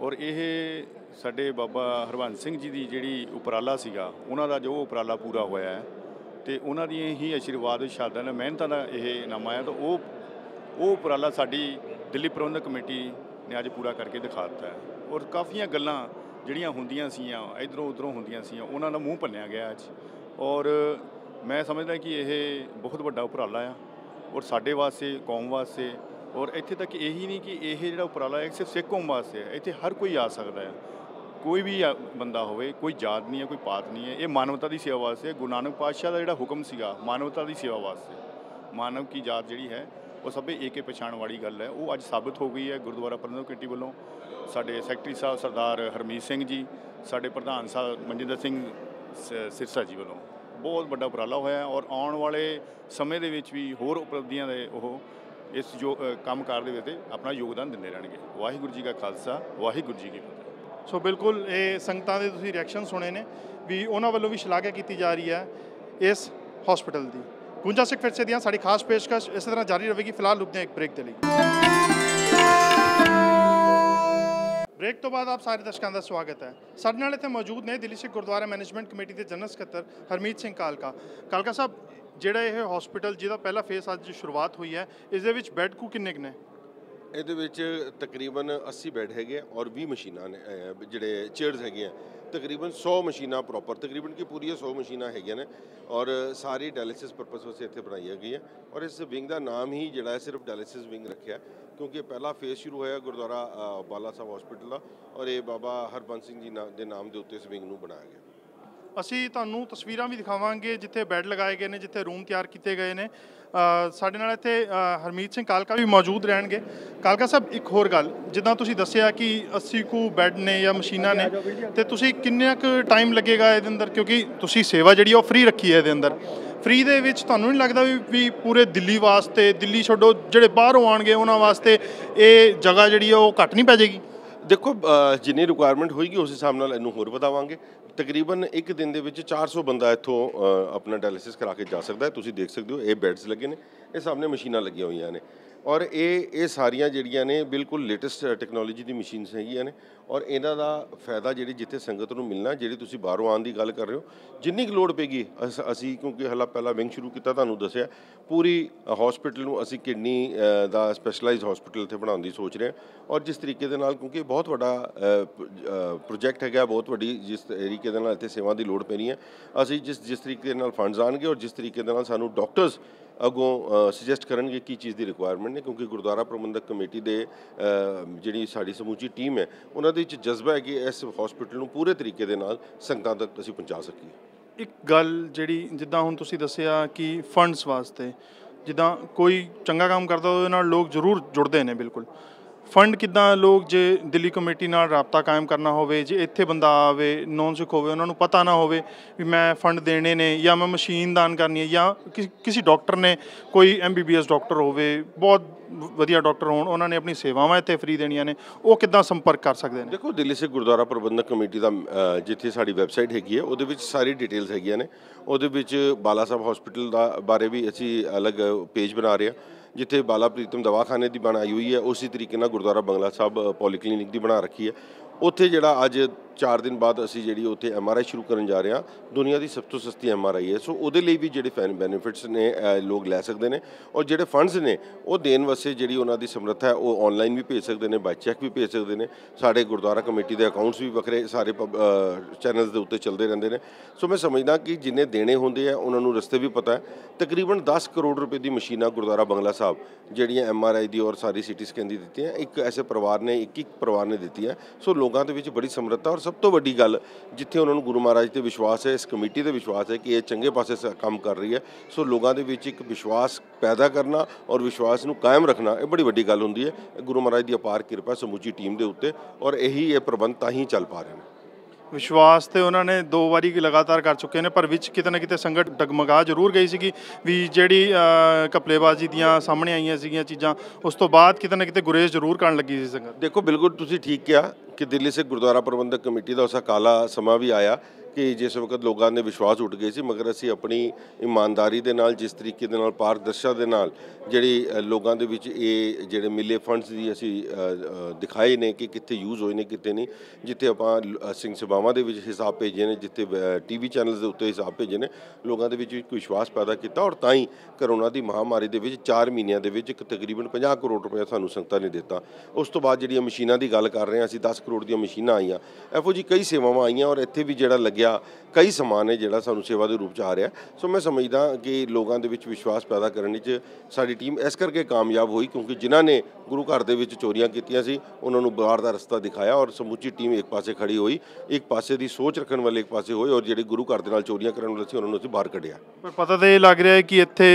F: ਔਰ ਇਹ ਸਾਡੇ ਬਾਬਾ ਹਰਵੰਸ ਸਿੰਘ ਜੀ ਦੀ ਜਿਹੜੀ ਉਪਰਾਲਾ ਸੀਗਾ, ਉਹਨਾਂ ਦਾ ਜੋ ਉਪਰਾਲਾ ਪੂਰਾ ਹੋਇਆ ਹੈ ਤੇ ਉਹਨਾਂ ਦੀਆਂ ਹੀ ਆਸ਼ੀਰਵਾਦ ਸ਼ਾਦਾਂ ਨਾਲ ਮਿਹਨਤਾਂ ਦਾ ਇਹ ਇਨਾਮ ਆਇਆ ਤਾਂ ਉਹ ਉਹ ਉਪਰਾਲਾ ਸਾਡੀ ਦਿੱਲੀ ਪ੍ਰਬੰਧਕ ਕਮੇਟੀ ਨੇ ਅੱਜ ਪੂਰਾ ਕਰਕੇ ਦਿਖਾ ਦਿੱਤਾ ਹੈ। ਔਰ ਕਾਫੀਆਂ ਗੱਲਾਂ ਜਿਹੜੀਆਂ ਹੁੰਦੀਆਂ ਸੀਆਂ, ਇਧਰੋਂ ਉਧਰੋਂ ਹੁੰਦੀਆਂ ਸੀਆਂ, ਉਹਨਾਂ ਦਾ ਮੂੰਹ ਭੰਨਿਆ ਗਿਆ ਅੱਜ। ਔਰ ਮੈਂ ਸਮਝਦਾ ਕਿ ਇਹ ਬਹੁਤ ਵੱਡਾ ਉਪਰਾਲਾ ਆ। ਔਰ ਸਾਡੇ ਵਾਸਤੇ, ਕੌਮ ਵਾਸਤੇ ਔਰ ਇੱਥੇ ਤੱਕ ਇਹੀ ਨਹੀਂ ਕਿ ਇਹ ਜਿਹੜਾ ਉਪਰਾਲਾ ਹੈ ਸਿਰਫ ਸਿੱਖ ਕੌਮ ਵਾਸਤੇ ਹੈ। ਇੱਥੇ ਹਰ ਕੋਈ ਆ ਸਕਦਾ ਹੈ। ਕੋਈ ਵੀ ਆ- ਬੰਦਾ ਹੋਵੇ, ਕੋਈ ਜਾਤ ਨਹੀਂ ਹੈ, ਕੋਈ ਪਾਤ ਨਹੀਂ ਹੈ, ਇਹ ਮਾਨਵਤਾ ਦੀ ਸੇਵਾ ਵਾਸਤੇ ਗੁਰੂ ਨਾਨਕ ਪਾਤਸ਼ਾਹ ਦਾ ਜਿਹੜਾ ਹੁਕਮ ਸੀਗਾ, ਮਾਨਵਤਾ ਦੀ ਸੇਵਾ ਵਾਸਤੇ। ਮਾਨਵ ਕੀ ਜਾਤ ਜਿਹੜੀ ਹੈ, ਉਹ ਸਭੇ ਏਕੇ ਪਛਾਣ ਵਾਲੀ ਗੱਲ ਹੈ। ਉਹ ਅੱਜ ਸਾਬਤ ਹੋ ਗਈ ਹੈ ਗੁਰਦੁਆਰਾ ਪ੍ਰਬੰਧਕ ਕਮੇਟੀ ਵੱਲੋਂ। ਸਾਡੇ ਸੈਕਟਰੀ ਸਾਹਿਬ ਸਰਦਾਰ ਹਰਮੀਤ ਸਿੰਘ ਜੀ, ਸਾਡੇ ਪ੍ਰਧਾਨ ਸਾਹਿਬ ਮਨਜਿੰਦਰ ਸਿੰਘ ਸ- ਸਿਰਸਾ ਜੀ ਵੱਲੋਂ। ਬਹੁਤ ਵੱਡਾ ਉਪਰਾਲਾ ਹੋਇਆ ਔਰ ਆਉਣ ਵਾਲੇ ਸਮੇਂ ਦੇ ਵਿੱਚ ਵੀ ਹੋਰ ਉਪਲਬਧੀਆਂ ਦੇ ਉਹ ਇਸ ਜੋ ਕੰਮਕਾਰ ਦੇ ਵਿੱਚ ਆਪਣਾ ਯੋਗਦਾਨ ਦਿੰਦੇ ਰਹਿਣਗੇ। ਵਾਹਿਗੁਰੂ ਜੀ ਕਾ ਖਾਲਸਾ, ਵਾਹਿਗੁਰੂ ਜੀ ਕੀ ਫਤਿਹ।
A: ਸੋ ਬਿਲਕੁਲ ਇਹ ਸੰਗਤਾਂ ਦੇ ਤੁਸੀਂ ਰਿਐਕਸ਼ਨ ਸੁਣੇ ਨੇ ਵੀ ਉਹਨਾਂ ਵੱਲੋਂ ਵੀ ਸ਼ਲਾਘਾ ਕੀਤੀ ਜਾ ਰਹੀ ਹੈ ਇਸ ਹਸਪੀਟਲ ਦੀ। ਗੁੰਜਾ ਸਿੱਖ ਫਿਰਸੇ ਦੀਆਂ ਸਾਡੀ ਖਾਸ ਪੇਸ਼ਕਸ਼ ਇਸੇ ਤਰ੍ਹਾਂ ਜਾਰੀ ਰਹੇਗੀ, ਫਿਲਹਾਲ ਰੁਕਦੇ ਹਾਂ ਇੱਕ ਬ੍ਰੇਕ ਦੇ ਲਈ। ਬ੍ਰੇਕ ਤੋਂ ਬਾਅਦ ਆਪ ਸਾਰੇ ਦਰਸ਼ਕਾਂ ਦਾ ਸਵਾਗਤ ਹੈ। ਸਾਡੇ ਨਾਲ ਇੱਥੇ ਮੌਜੂਦ ਨੇ ਦਿੱਲੀ ਸਿੱਖ ਗੁਰਦੁਆਰਾ ਮੈਨੇਜਮੈਂਟ ਕਮੇਟੀ ਦੇ ਜਨਰਲ ਸਕੱਤਰ ਹਰਮੀਤ ਸਿੰਘ ਕਾਲਕਾ। ਕਾਲਕਾ ਸਾਹਿਬ ਜਿਹੜਾ ਇਹ ਹਸਪੀਟਲ ਜਿਹਦਾ ਪਹਿਲਾ ਫੇਸ ਅੱਜ ਸ਼ੁਰੂਆਤ ਹੋਈ ਹੈ ਇਸ ਦੇ ਵਿੱਚ ਬੈੱਡ ਕੁ ਕਿੰਨੇ ਕੁ ਨੇ?
C: ਇਹਦੇ ਵਿੱਚ ਤਕਰੀਬਨ 80 ਬੈੱਡ ਹੈਗੇ ਆ ਔਰ 20 ਮਸ਼ੀਨਾਂ ਨੇ ਜਿਹੜੇ ਚੇਅਰਸ ਹੈਗੀਆਂ ਤਕਰੀਬਨ 100 ਮਸ਼ੀਨਾਂ ਪ੍ਰੋਪਰ ਤਕਰੀਬਨ ਕੀ ਪੂਰੀਆਂ 100 ਮਸ਼ੀਨਾਂ ਹੈਗੀਆਂ ਨੇ ਔਰ ਸਾਰੀ ਡਾਇਲਿਸਿਸ ਪਰਪਸ ਵਾਸਤੇ ਇੱਥੇ ਬਣਾਈਆਂ ਗਈ ਹੈ ਔਰ ਇਸ ਵਿੰਗ ਦਾ ਨਾਮ ਹੀ ਜਿਹੜਾ ਹੈ ਸਿਰਫ ਡਾਇਲਿਸਿਸ ਵਿੰਗ ਰੱਖਿਆ ਕਿਉਂਕਿ ਇਹ ਪਹਿਲਾ ਫੇਸ ਸ਼ੁਰੂ ਹੋਇਆ ਗੁਰਦੁਆਰਾ ਬਾਲਾ ਸਾਹਿਬ ਹਸਪੀਟਲ ਦਾ ਔਰ ਇਹ ਬਾਬਾ ਹਰਬੰਸ ਸਿੰਘ ਜੀ ਨਾ- ਦੇ ਨਾਮ ਦੇ ਉੱਤੇ ਇਸ ਵਿੰਗ ਨੂੰ ਬਣਾਇਆ ਗਿਆ।
A: ਅਸੀਂ ਤੁਹਾਨੂੰ ਤਸਵੀਰਾਂ ਵੀ ਦਿਖਾਵਾਂਗੇ ਜਿੱਥੇ ਬੈੱਡ ਲਗਾਏ ਗਏ ਨੇ ਜਿੱਥੇ ਰੂਮ ਤਿਆਰ ਕੀਤੇ ਗਏ ਨੇ। ਸਾਡੇ ਨਾਲ ਇੱਥੇ ਹਰਮੀਤ ਸਿੰਘ ਕਾਲਕਾ ਵੀ ਮੌਜੂਦ ਰਹਿਣਗੇ। ਕਾਲਕਾ ਸਾਹਿਬ ਇੱਕ ਹੋਰ ਗੱਲ ਜਿੱਦਾਂ ਤੁਸੀਂ ਦੱਸਿਆ ਕਿ 80 ਕੁ ਬੈੱਡ ਨੇ ਜਾਂ ਮਸ਼ੀਨਾਂ ਨੇ ਤੇ ਤੁਸੀਂ ਕਿੰਨਾ ਕੁ ਟਾਈਮ ਲੱਗੇਗਾ ਇਹਦੇ ਅੰਦਰ? ਕਿਉਂਕਿ ਤੁਸੀਂ ਸੇਵਾ ਜਿਹੜੀ ਆ ਉਹ ਫ੍ਰੀ ਰੱਖੀ ਹੈ ਇਹਦੇ ਅੰਦਰ। ਫ੍ਰੀ ਦੇ ਵਿੱਚ ਤੁਹਾਨੂੰ ਨਹੀਂ ਲੱਗਦਾ ਵੀ ਪੂਰੇ ਦਿੱਲੀ ਵਾਸਤੇ ਦਿੱਲੀ ਛੱਡੋ ਜਿਹੜੇ ਬਾਹਰੋਂ ਆਣਗੇ ਉਹਨਾਂ ਵਾਸਤੇ ਇਹ ਜਗ੍ਹਾ ਜਿਹੜੀ ਆ ਉਹ ਘੱਟ ਨਹੀਂ ਪੈ ਜਾਏਗੀ?
C: ਦੇਖੋ ਜਿੰਨੀ ਰਿਕੁਆਇਰਮੈਂਟ ਹੋਏਗੀ ਉਸ ਹਿਸਾਬ ਨਾਲ ਇਹਨੂੰ ਹੋਰ ਵਧਾਵਾਂਗੇ। ਤਕਰੀਬਨ ਇੱਕ ਦਿਨ ਦੇ ਵਿੱਚ 400 ਬੰਦਾ ਇੱਥੋਂ ਆਪਣਾ ਡਾਇਲਿਸਿਸ ਕਰਾ ਕੇ ਜਾ ਸਕਦਾ ਤੁਸੀਂ ਦੇਖ ਸਕਦੇ ਹੋ, ਇਹ ਬੈੱਡਸ ਲੱਗੇ ਨੇ, ਇਹ ਸਾਹਮਣੇ ਮਸ਼ੀਨਾਂ ਲੱਗੀਆਂ ਹੋਈਆਂ ਨੇ। ਔਰ ਇਹ ਇਹ ਸਾਰੀਆਂ ਜਿਹੜੀਆਂ ਨੇ ਬਿਲਕੁਲ ਲੇਟੈਸਟ ਟੈਕਨੋਲੋਜੀ ਦੀ ਮਸ਼ੀਨਸ ਹੈਗੀਆਂ ਨੇ ਔਰ ਇਹਨਾਂ ਦਾ ਫਾਇਦਾ ਜਿਹੜੀ ਜਿੱਥੇ ਸੰਗਤ ਨੂੰ ਮਿਲਣਾ, ਜਿਹੜੀ ਤੁਸੀਂ ਬਾਹਰੋਂ ਆਉਣ ਦੀ ਗੱਲ ਕਰ ਰਹੇ ਹੋ, ਜਿੰਨੀ ਕੁ ਲੋੜ ਪੈਗੀ ਅਸ- ਅਸੀਂ ਕਿਉਂਕਿ ਹਲਾ ਪਹਿਲਾ ਵਿੰਗ ਸ਼ੁਰੂ ਕੀਤਾ ਤੁਹਾਨੂੰ ਦੱਸਿਆ, ਪੂਰੀ ਹਸਪੀਟਲ ਨੂੰ ਅਸੀਂ ਕਿਡਨੀ ਦਾ ਸਪੈਸ਼ਲਾਈਜ਼ਡ ਹਸਪੀਟਲ ਇੱਥੇ ਬਣਾਉਣ ਦੀ ਸੋਚ ਰਹੇ ਹਾਂ ਔਰ ਜਿਸ ਤਰੀਕੇ ਦੇ ਨਾਲ ਕਿਉਂਕਿ ਬਹੁਤ ਵੱਡਾ ਪ੍ਰੋਜੈਕਟ ਹੈਗਾ, ਬਹੁਤ ਵੱਡੀ ਜਿਸ ਤਰੀਕੇ ਦੇ ਨਾਲ ਇੱਥੇ ਸੇਵਾ ਦੀ ਲੋੜ ਪੈਣੀ ਹੈ, ਅਸੀਂ ਜਿਸ ਜਿਸ ਤਰੀਕੇ ਨਾਲ ਫੰਡਸ ਆਣਗੇ ਔਰ ਜਿਸ ਤਰੀਕੇ ਦੇ ਨਾਲ ਸਾਨੂੰ ਡਾਕਟਰਸ ਅੱਗੋਂ ਸੁਜੈਸਟ ਕਰਨਗੇ ਕੀ ਚੀਜ਼ ਦੀ ਰਿਕੁਆਇਰਮੈਂਟ ਨੇ, ਕਿਉਂਕਿ ਗੁਰਦੁਆਰਾ ਪ੍ਰਬੰਧਕ ਕਮੇਟੀ ਦੇ ਜਿਹੜੀ ਸਾਡੀ ਸਮੂਚੀ ਟੀਮ ਹੈ, ਉਹਨਾਂ ਦੇ ਵਿੱਚ ਜਜ਼ਬਾ ਹੈ ਕਿ ਇਸ ਹਸਪੀਟਲ ਨੂੰ ਪੂਰੇ ਤਰੀਕੇ ਦੇ ਨਾਲ ਸੰਗਤਾਂ ਤੱਕ ਅਸੀਂ ਪਹੁੰਚਾ ਸਕੀਏ।
A: ਇੱਕ ਗੱਲ ਜਿਹੜੀ, ਜਿੱਦਾਂ ਹੁਣ ਤੁਸੀਂ ਦੱਸਿਆ ਕਿ ਫੰਡਸ ਵਾਸਤੇ, ਜਿੱਦਾਂ ਕੋਈ ਚੰਗਾ ਕੰਮ ਕਰਦਾ ਉਹਦੇ ਨਾਲ ਲੋਕ ਜ਼ਰੂਰ ਜੁੜਦੇ ਨੇ, ਬਿਲਕੁਲ। ਫੰਡ ਕਿੱਦਾਂ ਲੋਕ ਜੇ ਦਿੱਲੀ ਕਮੇਟੀ ਨਾਲ ਰਾਬਤਾ ਕਾਇਮ ਕਰਨਾ ਹੋਵੇ, ਜੇ ਇੱਥੇ ਬੰਦਾ ਆਵੇ ਨੌਨ ਸਿੱਖ ਹੋਵੇ, ਉਹਨਾਂ ਨੂੰ ਪਤਾ ਨਾ ਹੋਵੇ ਵੀ ਮੈਂ ਫੰਡ ਦੇਣੇ ਨੇ ਜਾਂ ਮੈਂ ਮਸ਼ੀਨ ਦਾਨ ਕਰਨੀ ਹੈ ਜਾਂ ਕਿਸੇ ਡਾਕਟਰ ਨੇ ਕੋਈ ਐਮਬੀਬੀਐਸ ਡਾਕਟਰ ਹੋਵੇ, ਬਹੁਤ ਵਧੀਆ ਡਾਕਟਰ ਹੋਣ, ਉਹਨਾਂ ਨੇ ਆਪਣੀ ਸੇਵਾਵਾਂ ਇੱਥੇ ਫ੍ਰੀ ਦੇਣੀਆਂ ਨੇ, ਉਹ ਕਿੱਦਾਂ ਸੰਪਰਕ ਕਰ ਸਕਦੇ ਨੇ?
C: ਦੇਖੋ, ਦਿੱਲੀ ਸਿੱਖ ਗੁਰਦੁਆਰਾ ਪ੍ਰਬੰਧਕ ਕਮੇਟੀ ਦਾ ਜਿੱਥੇ ਸਾਡੀ ਵੈਬਸਾਈਟ ਹੈਗੀ ਹੈ, ਉਹਦੇ ਵਿੱਚ ਸਾਰੀ ਡਿਟੇਲਸ ਹੈਗੀਆਂ ਨੇ, ਉਹਦੇ ਵਿੱਚ ਬਾਲਾ ਸਾਹਿਬ ਹਸਪੀਟਲ ਦਾ ਬਾਰੇ ਵੀ ਅਸੀਂ ਅਲੱਗ ਪੇਜ ਬਣਾ ਰਹੇ ਹਾਂ। ਜਿੱਥੇ ਬਾਲਾ ਪ੍ਰੀਤਮ ਦਵਾਖਾਨੇ ਦੀ ਬਣਾਈ ਹੋਈ ਹੈ, ਉਸੇ ਤਰੀਕੇ ਨਾਲ ਗੁਰਦੁਆਰਾ ਬੰਗਲਾ ਸਾਹਿਬ ਪੋਲੀਕਲੀਨਿਕ ਦੀ ਬਣਾ ਰੱਖੀ ਹੈ। ਉੱਥੇ ਜਿਹੜਾ ਅੱਜ 4 ਦਿਨ ਬਾਅਦ ਅਸੀਂ ਜਿਹੜੀ ਉੱਥੇ ਐਮਆਰਆਈ ਸ਼ੁਰੂ ਕਰਨ ਜਾ ਰਹੇ ਹਾਂ, ਦੁਨੀਆ ਦੀ ਸਭ ਤੋਂ ਸਸਤੀ ਐਮਆਰਆਈ ਹੈ। ਸੋ ਉਹਦੇ ਲਈ ਵੀ ਜਿਹੜੇ ਫੈਨ ਬੈਨੀਫਿਟਸ ਨੇ ਲੋਕ ਲੈ ਸਕਦੇ ਨੇ ਔਰ ਜਿਹੜੇ ਫੰਡਸ ਨੇ, ਉਹ ਦੇਣ ਵਾਸਤੇ ਜਿਹੜੀ ਉਹਨਾਂ ਦੀ ਸਮਰੱਥਾ ਹੈ, ਉਹ ਆਨਲਾਈਨ ਵੀ ਭੇਜ ਸਕਦੇ ਨੇ ਬਾਈ ਚੈੱਕ ਵੀ ਭੇਜ ਸਕਦੇ ਨੇ। ਸਾਡੇ ਗੁਰਦੁਆਰਾ ਕਮੇਟੀ ਦੇ ਅਕਾਊਂਟਸ ਵੀ ਵੱਖਰੇ, ਸਾਰੇ ਚੈਨਲਸ ਦੇ ਉੱਤੇ ਚੱਲਦੇ ਰਹਿੰਦੇ ਨੇ। ਸੋ ਮੈਂ ਸਮਝਦਾ ਕਿ ਜਿੰਨੇ ਦੇਣੇ ਹੁੰਦੇ ਆ, ਉਹਨਾਂ ਨੂੰ ਰਸਤੇ ਵੀ ਪਤਾ ਹੈ। ਤਕਰੀਬਨ 10 ਕਰੋੜ ਰੁਪਏ ਦੀ ਮਸ਼ੀਨਾਂ ਗੁਰਦੁਆਰਾ ਬੰਗਲਾ ਸਾਹਿਬ, ਜਿਹੜੀਆਂ ਐਮਆਰਆਈ ਦੀ ਔਰ ਸਾਰੀ ਸੀਟੀ ਸਕੈਨ ਦੀ ਦਿੱਤੀਆਂ, ਇੱਕ ਐਸੇ ਪਰਿਵਾਰ ਨੇ ਇੱਕ ਇੱਕ ਪਰਿਵਾਰ ਨੇ ਦਿੱਤੀਆਂ। ਹੈ ਸੋ ਲੋਕਾਂ ਦੇ ਵਿੱਚ ਬੜੀ ਸਮਰੱਥਾ ਔਰ ਸਭ ਤੋਂ ਵੱਡੀ ਗੱਲ ਜਿੱਥੇ ਉਹਨਾਂ ਨੂੰ ਗੁਰੂ ਮਹਾਰਾਜ ਤੇ ਵਿਸ਼ਵਾਸ ਹੈ ਇਸ ਕਮੇਟੀ ਤੇ ਵਿਸ਼ਵਾਸ ਹੈ ਕਿ ਇਹ ਚੰਗੇ ਪਾਸੇ ਕੰਮ ਕਰ ਰਹੀ ਹੈ। ਸੋ ਲੋਕਾਂ ਦੇ ਵਿੱਚ ਇੱਕ ਵਿਸ਼ਵਾਸ ਪੈਦਾ ਕਰਨਾ ਔਰ ਵਿਸ਼ਵਾਸ ਨੂੰ ਕਾਇਮ ਰੱਖਣਾ ਇਹ ਬੜੀ ਵੱਡੀ ਗੱਲ ਹੁੰਦੀ ਹੈ। ਗੁਰੂ ਮਹਾਰਾਜ ਦੀ ਅਪਾਰ ਕਿਰਪਾ ਸਮੁੱਚੀ ਟੀਮ ਦੇ ਉੱਤੇ ਔਰ ਇਹੀ ਇਹ ਪ੍ਰਬੰਧ ਤਾਂ ਹੀ ਚੱਲ ਪਾ ਰਹੇ ਨੇ।
A: ਵਿਸ਼ਵਾਸ ਤੇ ਉਹਨਾਂ ਨੇ ਦੋ ਵਾਰੀ ਲਗਾਤਾਰ ਕਰ ਚੁੱਕੇ ਨੇ ਪਰ ਵਿੱਚ ਕਿਤੇ ਨਾ ਕਿਤੇ ਸੰਗਤ ਡਗਮਗਾ ਜ਼ਰੂਰ ਗਈ ਸੀਗੀ ਵੀ ਜਿਹੜੀ ਅ, ਘਪਲੇਬਾਜ਼ੀ ਦੀਆਂ ਸਾਹਮਣੇ ਆਈਆਂ ਸੀਗੀਆਂ ਚੀਜ਼ਾਂ ਉਸ ਤੋਂ ਬਾਅਦ ਕਿਤੇ ਨਾ ਕਿਤੇ ਗੁਰੇਜ਼ ਜ਼ਰੂਰ ਕਰਨ ਲੱਗੀ ਸੀ ਸੰਗਤ।
C: ਦੇਖੋ ਬਿਲਕੁਲ ਤੁਸੀਂ ਠੀਕ ਕਿਹਾ ਕਿ ਦਿੱਲੀ ਸਿੱਖ ਗੁਰਦੁਆਰਾ ਪ੍ਰਬੰਧਕ ਕਮੇਟੀ ਦਾ ਉਸਾ ਕਾਲਾ ਸਮਾਂ ਵੀ ਆਇਆ ਕਿ ਜਿਸ ਵਕਤ ਲੋਕਾਂ ਦੇ ਵਿਸ਼ਵਾਸ ਉੱਠ ਗਏ ਸੀ, ਮਗਰ ਅਸੀਂ ਆਪਣੀ ਇਮਾਨਦਾਰੀ ਦੇ ਨਾਲ, ਜਿਸ ਤਰੀਕੇ ਦੇ ਨਾਲ, ਪਾਰਦਰਸ਼ਤਾ ਦੇ ਨਾਲ ਜਿਹੜੀ ਲੋਕਾਂ ਦੇ ਵਿੱਚ ਇਹ ਜਿਹੜੇ ਮਿਲੇ ਫੰਡਸ ਦੀ ਅਸੀਂ ਦਿਖਾਏ ਨੇ ਕਿ ਕਿੱਥੇ ਯੂਜ਼ ਹੋਏ ਨੇ, ਕਿੱਥੇ ਨਹੀਂ, ਜਿੱਥੇ ਆਪਾਂ ਸਿੰਘ ਸਭਾਵਾਂ ਦੇ ਵਿੱਚ ਹਿਸਾਬ ਭੇਜੇ ਨੇ, ਜਿੱਥੇ ਟੀਵੀ ਚੈਨਲਸ ਦੇ ਉੱਤੇ ਹਿਸਾਬ ਭੇਜੇ ਨੇ, ਲੋਕਾਂ ਦੇ ਵਿੱਚ ਇੱਕ ਵਿਸ਼ਵਾਸ ਪੈਦਾ ਕੀਤਾ ਔਰ ਤਾਂ ਹੀ ਕਰੋਨਾ ਦੀ ਮਹਾਮਾਰੀ ਦੇ ਵਿੱਚ 4 ਮਹੀਨਿਆਂ ਦੇ ਵਿੱਚ ਇੱਕ ਤਕਰੀਬਨ 50 ਕਰੋੜ ਰੁਪਏ ਸਾਨੂੰ ਸੰਗਤਾਂ ਨੇ ਦਿੱਤਾ। ਉਸ ਤੋਂ ਬਾਅਦ ਜਿਹੜੀਆਂ ਮਸ਼ੀਨਾਂ ਦੀ ਗੱਲ ਕਰ ਰਹੇ ਹਾਂ, ਅਸੀਂ 10 ਕਰੋੜ ਦੀਆਂ ਮਸ਼ੀਨਾਂ ਆਈਆਂ। ਇਹੋ ਜੀ ਕਈ ਸੇਵਾਵਾਂ ਆਈਆਂ ਔਰ ਇੱਥੇ ਵੀ ਜਿਹੜਾ ਲੱਗਿਆ ਕਈ ਸਮਾਨ ਹੈ ਜਿਹੜਾ ਸਾਨੂੰ ਸੇਵਾ ਦੇ ਰੂਪ ਚ ਆ ਰਿਹਾ। ਸੋ ਮੈਂ ਸਮਝਦਾ ਕਿ ਲੋਕਾਂ ਦੇ ਵਿੱਚ ਵਿਸ਼ਵਾਸ ਪੈਦਾ ਕਰਨ ਵਿੱਚ ਸਾਡੀ ਟੀਮ ਇਸ ਕਰਕੇ ਕਾਮਯਾਬ ਹੋਈ ਕਿਉਂਕਿ ਜਿਨ੍ਹਾਂ ਨੇ ਗੁਰੂ ਘਰ ਦੇ ਵਿੱਚ ਚੋਰੀਆਂ ਕੀਤੀਆਂ ਸੀ ਉਹਨਾਂ ਨੂੰ ਬਾਹਰ ਦਾ ਰਸਤਾ ਦਿਖਾਇਆ ਔਰ ਸਮੁੱਚੀ ਟੀਮ ਇੱਕ ਪਾਸੇ ਖੜੀ ਹੋਈ ਇੱਕ ਪਾਸੇ ਦੀ ਸੋਚ ਰੱਖਣ ਵਾਲੇ ਇੱਕ ਪਾਸੇ ਹੋਏ ਔਰ ਜਿਹੜੇ ਗੁਰੂ ਘਰ ਦੇ ਨਾਲ ਚੋਰੀਆਂ ਕਰਨ ਵਾਲੇ ਸੀ ਉਹਨਾਂ ਨੂੰ ਅਸੀਂ ਬਾਹਰ ਕੱਢਿਆ।
A: ਪਰ ਪਤਾ ਤਾਂ ਇਹ ਲੱਗ ਰਿਹਾ ਹੈ ਕਿ ਇੱਥੇ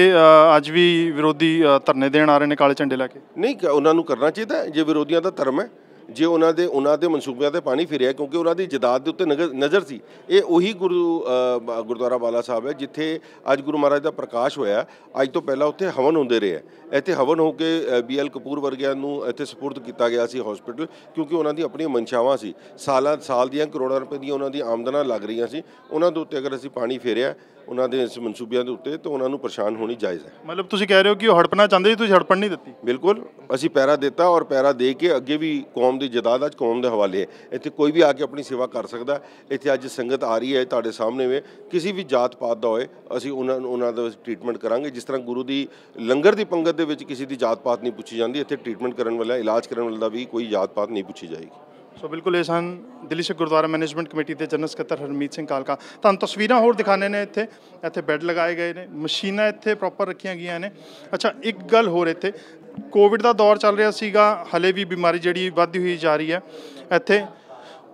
A: ਅੱਜ ਵੀ ਵਿਰੋਧੀ ਧਰਨੇ ਦੇਣ ਆ ਰਹੇ ਨੇ ਕਾਲੇ ਝੰਡੇ ਲੈ ਕੇ।
C: ਨਹੀਂ ਉਹਨਾਂ ਨੂੰ ਕਰਨਾ ਚਾਹੀਦਾ ਜੇ ਵਿਰੋਧੀਆਂ ਦਾ ਧਰਮ ਹੈ ਜੇ ਉਹਨਾਂ ਦੇ ਉਹਨਾਂ ਦੇ ਮਨਸੂਬਿਆਂ ਤੇ ਪਾਣੀ ਫਿਰਿਆ ਕਿਉਂਕਿ ਉਹਨਾਂ ਦੀ ਜਦਾਦ ਦੇ ਉੱਤੇ ਨਜ਼ਰ ਸੀ। ਇਹ ਉਹੀ ਗੁਰੂ ਬ- ਗੁਰਦੁਆਰਾ ਬਾਲਾ ਸਾਹਿਬ ਹੈ ਜਿੱਥੇ ਅੱਜ ਗੁਰੂ ਮਹਾਰਾਜ ਦਾ ਪ੍ਰਕਾਸ਼ ਹੋਇਆ। ਅੱਜ ਤੋਂ ਪਹਿਲਾਂ ਉੱਥੇ ਹਵਨ ਹੁੰਦੇ ਰਹੇ ਹੈ। ਇੱਥੇ ਹਵਨ ਹੋ ਕੇ ਬੀਐਲ ਕਪੂਰ ਵਰਗਿਆਂ ਨੂੰ ਇੱਥੇ ਸਪੁਰਦ ਕੀਤਾ ਗਿਆ ਸੀ ਹਸਪੀਟਲ ਕਿਉਂਕਿ ਉਹਨਾਂ ਦੀ ਆਪਣੀਆਂ ਮਨਸ਼ਾਵਾਂ ਸੀ। ਸਾਲਾਂ ਸਾਲ ਦੀਆਂ ਕਰੋੜਾਂ ਰੁਪਏ ਦੀਆਂ ਉਹਨਾਂ ਦੀਆਂ ਆਮਦਨਾਂ ਲੱਗ ਰਹੀਆਂ ਸੀ। ਉਹਨਾਂ ਦੇ ਉੱਤੇ ਅਗਰ ਅਸੀਂ ਪਾਣੀ ਫੇਰਿਆ ਉਹਨਾਂ ਦੇ ਇਸ ਮਨਸੂਬਿਆਂ ਦੇ ਉੱਤੇ ਤਾਂ ਉਹਨਾਂ ਨੂੰ ਪਰੇਸ਼ਾਨ ਹੋਣੀ ਜਾਇਜ਼ ਹੈ।
A: ਮਤਲਬ ਤੁਸੀਂ ਕਹਿ ਰਹੇ ਹੋ ਕਿ ਉਹ ਹੜਪਣਾ ਚਾਹੁੰਦੇ ਸੀ ਤੁਸੀਂ ਹੜਪਣ ਨਹੀਂ ਦਿੱਤੀ?
C: ਬਿਲਕੁਲ। ਅਸੀਂ ਪੈਰਾ ਦਿੱਤਾ ਔਰ ਪੈਰਾ ਦੇ ਕੇ ਅੱਗੇ ਵੀ ਕੌਮ ਦੀ ਜਦਾਦ ਅੱਜ ਕੌਮ ਦੇ ਹਵਾਲੇ ਹੈ। ਇੱਥੇ ਕੋਈ ਵੀ ਆ ਕੇ ਆਪਣੀ ਸੇਵਾ ਕਰ ਸਕਦਾ ਇੱਥੇ ਅੱਜ ਸੰਗਤ ਆ ਰਹੀ ਹੈ ਤੁਹਾਡੇ ਸਾਹਮਣੇ ਵੇ। ਕਿਸੇ ਵੀ ਜਾਤ ਪਾਤ ਦਾ ਹੋਏ, ਅਸੀਂ ਉਹਨਾਂ ਨੂੰ, ਉਹਨਾਂ ਦਾ ਟ੍ਰੀਟਮੈਂਟ ਕਰਾਂਗੇ। ਜਿਸ ਤਰ੍ਹਾਂ ਗੁਰੂ ਦੀ ਲੰਗਰ ਦੀ ਪੰਗਤ ਦੇ ਵਿੱਚ ਕਿਸੇ ਦੀ ਜਾਤ ਪਾਤ ਨਹੀਂ ਪੁੱਛੀ ਜਾਂਦੀ, ਇੱਥੇ ਟ੍ਰੀਟਮੈਂਟ ਕਰਨ ਵਾਲਾ, ਇਲਾਜ ਕਰਨ ਵਾਲਾ ਦਾ ਵੀ ਕੋਈ ਜਾਤ ਪਾਤ ਨਹੀਂ ਪੁੱਛੀ ਜਾਏਗੀ।
A: ਸੋ ਬਿਲਕੁਲ ਇਹ ਸਨ ਦਿੱਲੀ ਸਿੱਖ ਗੁਰਦੁਆਰਾ ਮੈਨੇਜਮੈਂਟ ਕਮੇਟੀ ਦੇ ਜਨਰਲ ਸਕੱਤਰ ਹਰਮੀਤ ਸਿੰਘ ਕਾਲਕਾ। ਤੁਹਾਨੂੰ ਤਸਵੀਰਾਂ ਹੋਰ ਦਿਖਾਣੇ ਨੇ ਇੱਥੇ। ਇੱਥੇ ਬੈੱਡ ਲਗਾਏ ਗਏ ਨੇ, ਮਸ਼ੀਨਾਂ ਇੱਥੇ ਪ੍ਰੋਪਰ ਰੱਖੀਆਂ ਗਈਆਂ ਨੇ। ਅੱਛਾ, ਇੱਕ ਗੱਲ ਹੋਰ ਇੱਥੇ। ਕੋਵਿਡ ਦਾ ਦੌਰ ਚੱਲ ਰਿਹਾ ਸੀਗਾ, ਹਲੇ ਵੀ ਬਿਮਾਰੀ ਜਿਹੜੀ ਵੱਧਦੀ ਹੋਈ ਜਾ ਰਹੀ ਹੈ ਇੱਥੇ।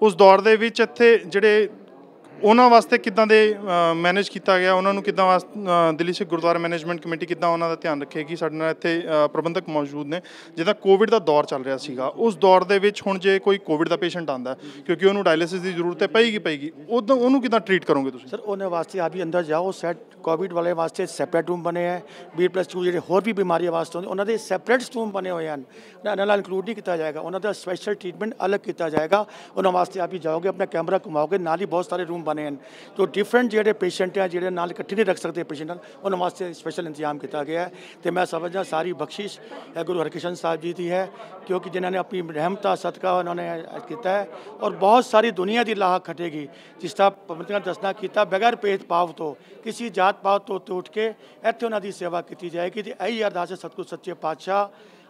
A: ਉਸ ਦੌਰ ਦੇ ਵਿੱਚ ਇੱਥੇ ਜਿਹੜੇ ਉਹਨਾਂ ਵਾਸਤੇ ਕਿੱਦਾਂ ਦੇ ਮੈਨੇਜ ਕੀਤਾ ਗਿਆ? ਉਹਨਾਂ ਨੂੰ ਕਿੱਦਾਂ ਵਾਸ- ਦਿੱਲੀ ਸਿੱਖ ਗੁਰਦੁਆਰਾ ਮੈਨੇਜਮੈਂਟ ਕਮੇਟੀ ਕਿੱਦਾਂ ਉਹਨਾਂ ਦਾ ਧਿਆਨ ਰੱਖੇਗੀ? ਸਾਡੇ ਨਾਲ ਇੱਥੇ ਪ੍ਰਬੰਧਕ ਮੌਜੂਦ ਨੇ। ਜਿਹਦਾ ਕੋਵਿਡ ਦਾ ਦੌਰ ਚੱਲ ਰਿਹਾ ਸੀਗਾ, ਉਸ ਦੌਰ ਦੇ ਵਿੱਚ ਹੁਣ ਜੇ ਕੋਈ ਕੋਵਿਡ ਦਾ ਪੇਸ਼ੈਂਟ ਆਂਦਾ, ਕਿਉਂਕਿ ਉਹਨੂੰ ਡਾਇਲਿਸਿਸ ਦੀ ਜ਼ਰੂਰਤ ਹੈ ਪਏਗੀ ਪਏਗੀ। ਉਦੋਂ ਉਹਨੂੰ ਕਿੱਦਾਂ ਟ੍ਰੀਟ ਕਰੋਗੇ ਤੁਸੀਂ?
G: ਸਰ ਉਹਨਾਂ ਵਾਸਤੇ ਆਪ ਵੀ ਅੰਦਰ ਜਾਓ ਸੈਟ ਕੋਵਿਡ ਵਾਲੇ ਵਾਸਤੇ ਸੈਪਰੇਟ ਰੂਮ ਬਣੇ ਹੈ। ਬੀ ਪਲੱਸ 2 ਜਿਹੜੇ ਹੋਰ ਵੀ ਬਿਮਾਰੀਆਂ ਵਾਸਤੇ ਹੁੰਦੇ, ਉਹਨਾਂ ਦੇ ਸੈਪਰੇਟ ਰੂਮ ਬਣੇ ਹੋਏ ਹਨ। ਉਹਨਾਂ ਨਾਲ ਇਨਕਲੂਡ ਨਹੀਂ ਕੀਤਾ ਜਾਏਗਾ। ਉਹਨਾਂ ਦਾ ਸਪੈਸ਼ਲ ਟ੍ਰੀਟਮੈਂਟ ਅਲੱਗ ਕੀਤਾ ਜਾਏਗਾ। ਉਹਨਾਂ ਵਾਸਤੇ ਆਪ ਹੀ ਜਾਓਗੇ, ਆਪਣਾ ਕੈਮਰਾ ਘੁਮਾਓਗੇ, ਨਾਲ ਹੀ ਬਹੁਤ ਸਾਰੇ ਰੂਮ ਬਣੇ ਹਨ। ਜੋ ਡਿਫਰੈਂਟ ਜਿਹੜੇ ਪੇਸ਼ੈਂਟ ਆ, ਜਿਹੜੇ ਨਾਲ ਇਕੱਠੇ ਨਹੀਂ ਰੱਖ ਸਕਦੇ ਪੇਸ਼ੈਂਟ ਨਾਲ, ਉਹਨਾਂ ਵਾਸਤੇ ਸਪੈਸ਼ਲ ਇੰਤਜ਼ਾਮ ਕੀਤਾ ਗਿਆ ਹੈ। ਤੇ ਮੈਂ ਸਮਝਦਾ ਸਾਰੀ ਬਖਸ਼ਿਸ਼ ਹੈ ਗੁਰੂ ਹਰਕ੍ਰਿਸ਼ਨ ਸਾਹਿਬ ਜੀ ਦੀ ਹੈ, ਕਿਉਂਕਿ ਜਿਨ੍ਹਾਂ ਨੇ ਆਪਣੀ ਰਹਿਮਤਾ, ਸਦਕਾ ਉਹਨਾਂ ਨੇ ਕੀਤਾ ਹੈ। ਔਰ ਬਹੁਤ ਸਾਰੀ ਦੁਨੀਆ ਦੀ ਲਾਹ ਖਟੇਗੀ, ਜਿਸ ਤਰ੍ਹਾਂ ਪਵਿੱਤਰ ਦਸਨਾ ਕੀਤਾ ਬਗੈਰ ਭੇਦ ਭਾਵ ਤੋਂ, ਕਿਸੇ ਜਾਤ ਪਾਤ ਤੋਂ ਉੱਤੇ ਉੱਠ ਕੇ ਇੱਥੇ ਉਹਨਾਂ ਦੀ ਸੇਵਾ ਕੀਤੀ ਜਾਏਗੀ। ਤੇ ਇਹੀ ਅਰਦਾਸ ਹੈ ਸਤਿਗੁਰ ਸੱਚੇ ਪਾਤਸ਼ਾਹ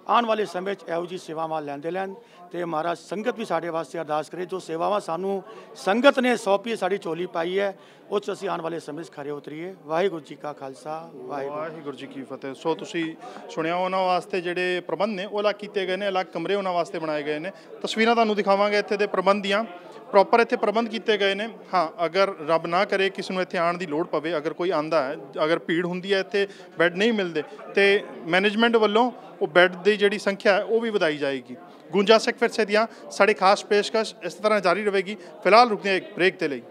G: ਆਉਣ ਵਾਲੇ ਸਮੇਂ 'ਚ ਇਹੋ ਜੀ ਸੇਵਾਵਾਂ ਲੈਂਦੇ ਲੈਣ ਤੇ ਮਹਾਰਾਜ ਸੰਗਤ ਵੀ ਸਾਡੇ ਵਾਸਤੇ ਅਰਦਾਸ ਕਰੇ, ਜੋ ਸੇਵਾਵਾਂ ਸਾਨੂੰ ਸੰਗਤ ਨੇ ਸੌਂਪੀ, ਸਾਡੀ ਝੋਲੀ ਪਾਈ ਹੈ ਉਹ 'ਚ ਅਸੀਂ ਆਉਣ ਵਾਲੇ ਸਮੇਂ 'ਚ ਖਰੇ ਉਤਰੀਏ। ਵਾਹਿਗੁਰੂ ਜੀ ਕਾ ਖਾਲਸਾ, ਵਾਹਿਗੁਰੂ।
A: ਵਾਹਿਗੁਰੂ ਜੀ ਕੀ ਫਤਿਹ। ਸੋ ਤੁਸੀਂ ਸੁਣਿਆ ਉਹਨਾਂ ਵਾਸਤੇ ਜਿਹੜੇ ਪ੍ਰਬੰਧ ਨੇ, ਉਹ ਅਲੱਗ ਕੀਤੇ ਗਏ ਨੇ, ਅਲੱਗ ਕਮਰੇ ਉਹਨਾਂ ਵਾਸਤੇ ਬਣਾਏ ਗਏ ਨੇ। ਤਸਵੀਰਾਂ ਤੁਹਾਨੂੰ ਦਿਖਾਵਾਂਗੇ ਇੱਥੇ ਦੇ ਪ੍ਰਬੰਧ ਦੀਆਂ ਪ੍ਰੋਪਰ ਇੱਥੇ ਪ੍ਰਬੰਧ ਕੀਤੇ ਗਏ ਨੇ। ਹਾਂ, ਅਗਰ ਰੱਬ ਨਾ ਕਰੇ, ਕਿਸ ਨੂੰ ਇੱਥੇ ਆਉਣ ਦੀ ਲੋੜ ਪਵੇ, ਅਗਰ ਕੋਈ ਆਂਦਾ ਹੈ, ਅਗਰ ਭੀੜ ਹੁੰਦੀ ਹੈ, ਇੱਥੇ ਬੈੱਡ ਨਹੀਂ ਮਿਲਦੇ, ਤੇ ਮੈਨੇਜਮੈਂਟ ਵੱਲੋਂ ਉਹ ਬੈੱਡ ਦੀ ਜਿਹੜੀ ਸੰਖਿਆ ਹੈ, ਉਹ ਵੀ ਵਧਾਈ ਜਾਏਗੀ। ਗੁੰਜਾ ਸਿੱਖ ਦੀਆਂ ਸਾਡੀ ਖਾਸ ਪੇਸ਼ਕਸ਼ ਇਸ ਤਰ੍ਹਾਂ ਜਾਰੀ ਰਹੇਗੀ। ਫਿਲਹਾਲ ਰੁਕਦੇ ਹਾਂ ਇੱਕ ਬ੍ਰੇਕ ਦੇ ਲਈ।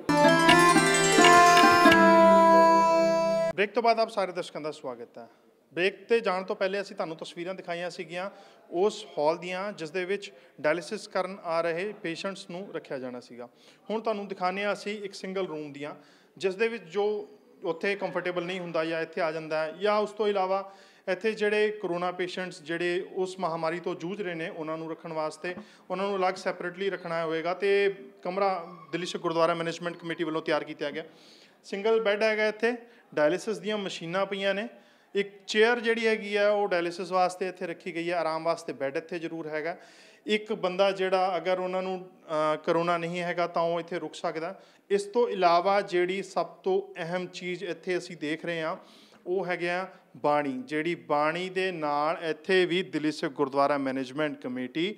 A: ਬ੍ਰੇਕ ਤੋਂ ਬਾਅਦ ਆਪ ਸਾਰੇ ਦਰਸ਼ਕਾਂ ਦਾ ਸਵਾਗਤ ਹੈ। ਬ੍ਰੇਕ ਤੇ ਜਾਣ ਤੋਂ ਪਹਿਲੇ ਅਸੀਂ ਤੁਹਾਨੂੰ ਤਸਵੀਰਾਂ ਦਿਖਾਈਆਂ ਸੀਗੀਆਂ, ਉਸ ਹਾਲ ਦੀਆਂ ਜਿਸ ਦੇ ਵਿੱਚ ਡਾਇਲਿਸਿਸ ਕਰਨ ਆ ਰਹੇ ਪੇਸ਼ੈਂਟਸ ਨੂੰ ਰੱਖਿਆ ਜਾਣਾ ਸੀਗਾ। ਹੁਣ ਤੁਹਾਨੂੰ ਦਿਖਾਉਂਦੇ ਹਾਂ ਅਸੀਂ ਇੱਕ ਸਿੰਗਲ ਰੂਮ ਦੀਆਂ, ਜਿਸ ਦੇ ਵਿੱਚ ਜੋ ਉੱਥੇ ਕੰਫਰਟੇਬਲ ਨਹੀਂ ਹੁੰਦਾ ਜਾਂ ਇੱਥੇ ਆ ਜਾਂਦਾ ਹੈ ਜਾਂ ਉਸ ਤੋਂ ਇਲਾਵਾ ਇੱਥੇ ਜਿਹੜੇ ਕਰੋਨਾ ਪੇਸ਼ੈਂਟਸ ਜਿਹੜੇ ਉਸ ਮਹਾਮਾਰੀ ਤੋਂ ਜੂਝ ਰਹੇ ਨੇ, ਉਹਨਾਂ ਨੂੰ ਰੱਖਣ ਵਾਸਤੇ ਉਹਨਾਂ ਨੂੰ ਅਲੱਗ ਸੈਪਰੇਟਲੀ ਰੱਖਣਾ ਹੋਵੇਗਾ ਤੇ ਕਮਰਾ ਦਿੱਲੀ ਸਿੱਖ ਗੁਰਦੁਆਰਾ ਮੈਨੇਜਮੈਂਟ ਕਮੇਟੀ ਵੱਲੋਂ ਤਿਆਰ ਕੀਤਾ ਗਿਆ। ਸਿੰਗਲ ਬੈੱਡ ਹੈਗਾ ਇੱਥੇ ਡਾਇਲਿਸਿਸ ਦੀਆਂ ਮਸ਼ੀਨਾਂ ਪਈਆਂ ਨੇ ਇੱਕ ਚੇਅਰ ਜਿਹੜੀ ਹੈਗੀ ਆ, ਉਹ ਡਾਇਲਿਸਿਸ ਵਾਸਤੇ ਇੱਥੇ ਰੱਖੀ ਗਈ ਹੈ ਆਰਾਮ ਵਾਸਤੇ ਬੈੱਡ ਇੱਥੇ ਜ਼ਰੂਰ ਹੈਗਾ। ਇੱਕ ਬੰਦਾ ਜਿਹੜਾ ਅਗਰ ਉਹਨਾਂ ਨੂੰ ਕਰੋਨਾ ਨਹੀਂ ਹੈਗਾ ਤਾਂ ਉਹ ਇੱਥੇ ਰੁਕ ਸਕਦਾ। ਇਸ ਤੋਂ ਇਲਾਵਾ ਜਿਹੜੀ ਸਭ ਤੋਂ ਅਹਿਮ ਚੀਜ਼ ਇੱਥੇ ਅਸੀਂ ਦੇਖ ਰਹੇ ਹਾਂ, ਉਹ ਹੈਗੇ ਆ ਬਾਣੀ। ਜਿਹੜੀ ਬਾਣੀ ਦੇ ਨਾਲ ਇੱਥੇ ਵੀ Delhi Sikh Gurdwara management committee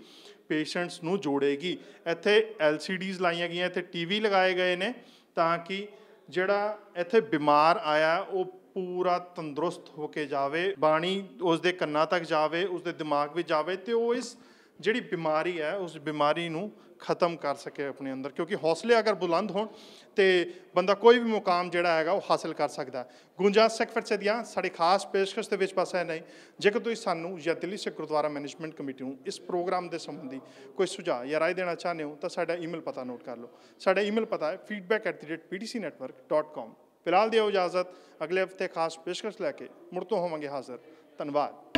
A: patients ਨੂੰ ਜੋੜੇਗੀ। ਇੱਥੇ LCDs ਲਾਈਆਂ ਗਈਆਂ, ਇੱਥੇ ਟੀਵੀ ਲਗਾਏ ਗਏ ਨੇ ਤਾਂ ਕਿ ਜਿਹੜਾ ਇੱਥੇ ਬਿਮਾਰ ਆਇਆ, ਉਹ ਪੂਰਾ ਤੰਦਰੁਸਤ ਹੋ ਕੇ ਜਾਵੇ, ਬਾਣੀ ਉਸ ਦੇ ਕੰਨਾਂ ਤੱਕ ਜਾਵੇ ਉਸ ਦੇ ਦਿਮਾਗ ਵਿੱਚ ਜਾਵੇ ਤੇ ਉਹ ਇਸ ਜਿਹੜੀ ਬਿਮਾਰੀ ਹੈ, ਉਸ ਬਿਮਾਰੀ ਨੂੰ ਖਤਮ ਕਰ ਸਕੇ ਆਪਣੇ ਅੰਦਰ। ਕਿਉਂਕਿ ਹੌਸਲੇ ਅਗਰ ਬੁਲੰਦ ਹੋਣ ਤੇ ਬੰਦਾ ਕੋਈ ਵੀ ਮੁਕਾਮ ਜਿਹੜਾ ਹੈਗਾ ਉਹ ਹਾਸਲ ਕਰ ਸਕਦਾ ਗੁੰਜਾ ਸਿੱਖ ਫਿਰਸੇ ਦੀਆਂ ਸਾਡੀ ਖਾਸ ਪੇਸ਼ਕਸ਼ ਦੇ ਵਿੱਚ ਪਾਸਾ ਹੈ ਨਹੀਂ, ਜੇਕਰ ਤੁਸੀਂ ਸਾਨੂੰ ਜਾਂ ਦਿੱਲੀ ਸਿੱਖ ਗੁਰਦੁਆਰਾ ਮੈਨੇਜਮੈਂਟ ਕਮੇਟੀ ਨੂੰ ਇਸ ਪ੍ਰੋਗਰਾਮ ਦੇ ਸੰਬੰਧੀ ਕੋਈ ਸੁਝਾਅ ਜਾਂ ਰਾਏ ਦੇਣਾ ਚਾਹੁੰਦੇ ਹੋ, ਤਾਂ ਸਾਡਾ ਈਮੇਲ ਪਤਾ ਨੋਟ ਕਰ ਲਓ। ਸਾਡਾ ਈਮੇਲ ਪਤਾ ਹੈ feedback@ptcnetwork.com ਫਿਲਹਾਲ ਦਿਓ ਇਜਾਜ਼ਤ। ਅਗਲੇ ਹਫ਼ਤੇ ਖਾਸ ਪੇਸ਼ਕਸ਼ ਲੈ ਕੇ ਮੁੜ ਤੋਂ ਹੋਵਾਂਗੇ ਹਾਜ਼ਰ। ਧੰਨਵਾਦ।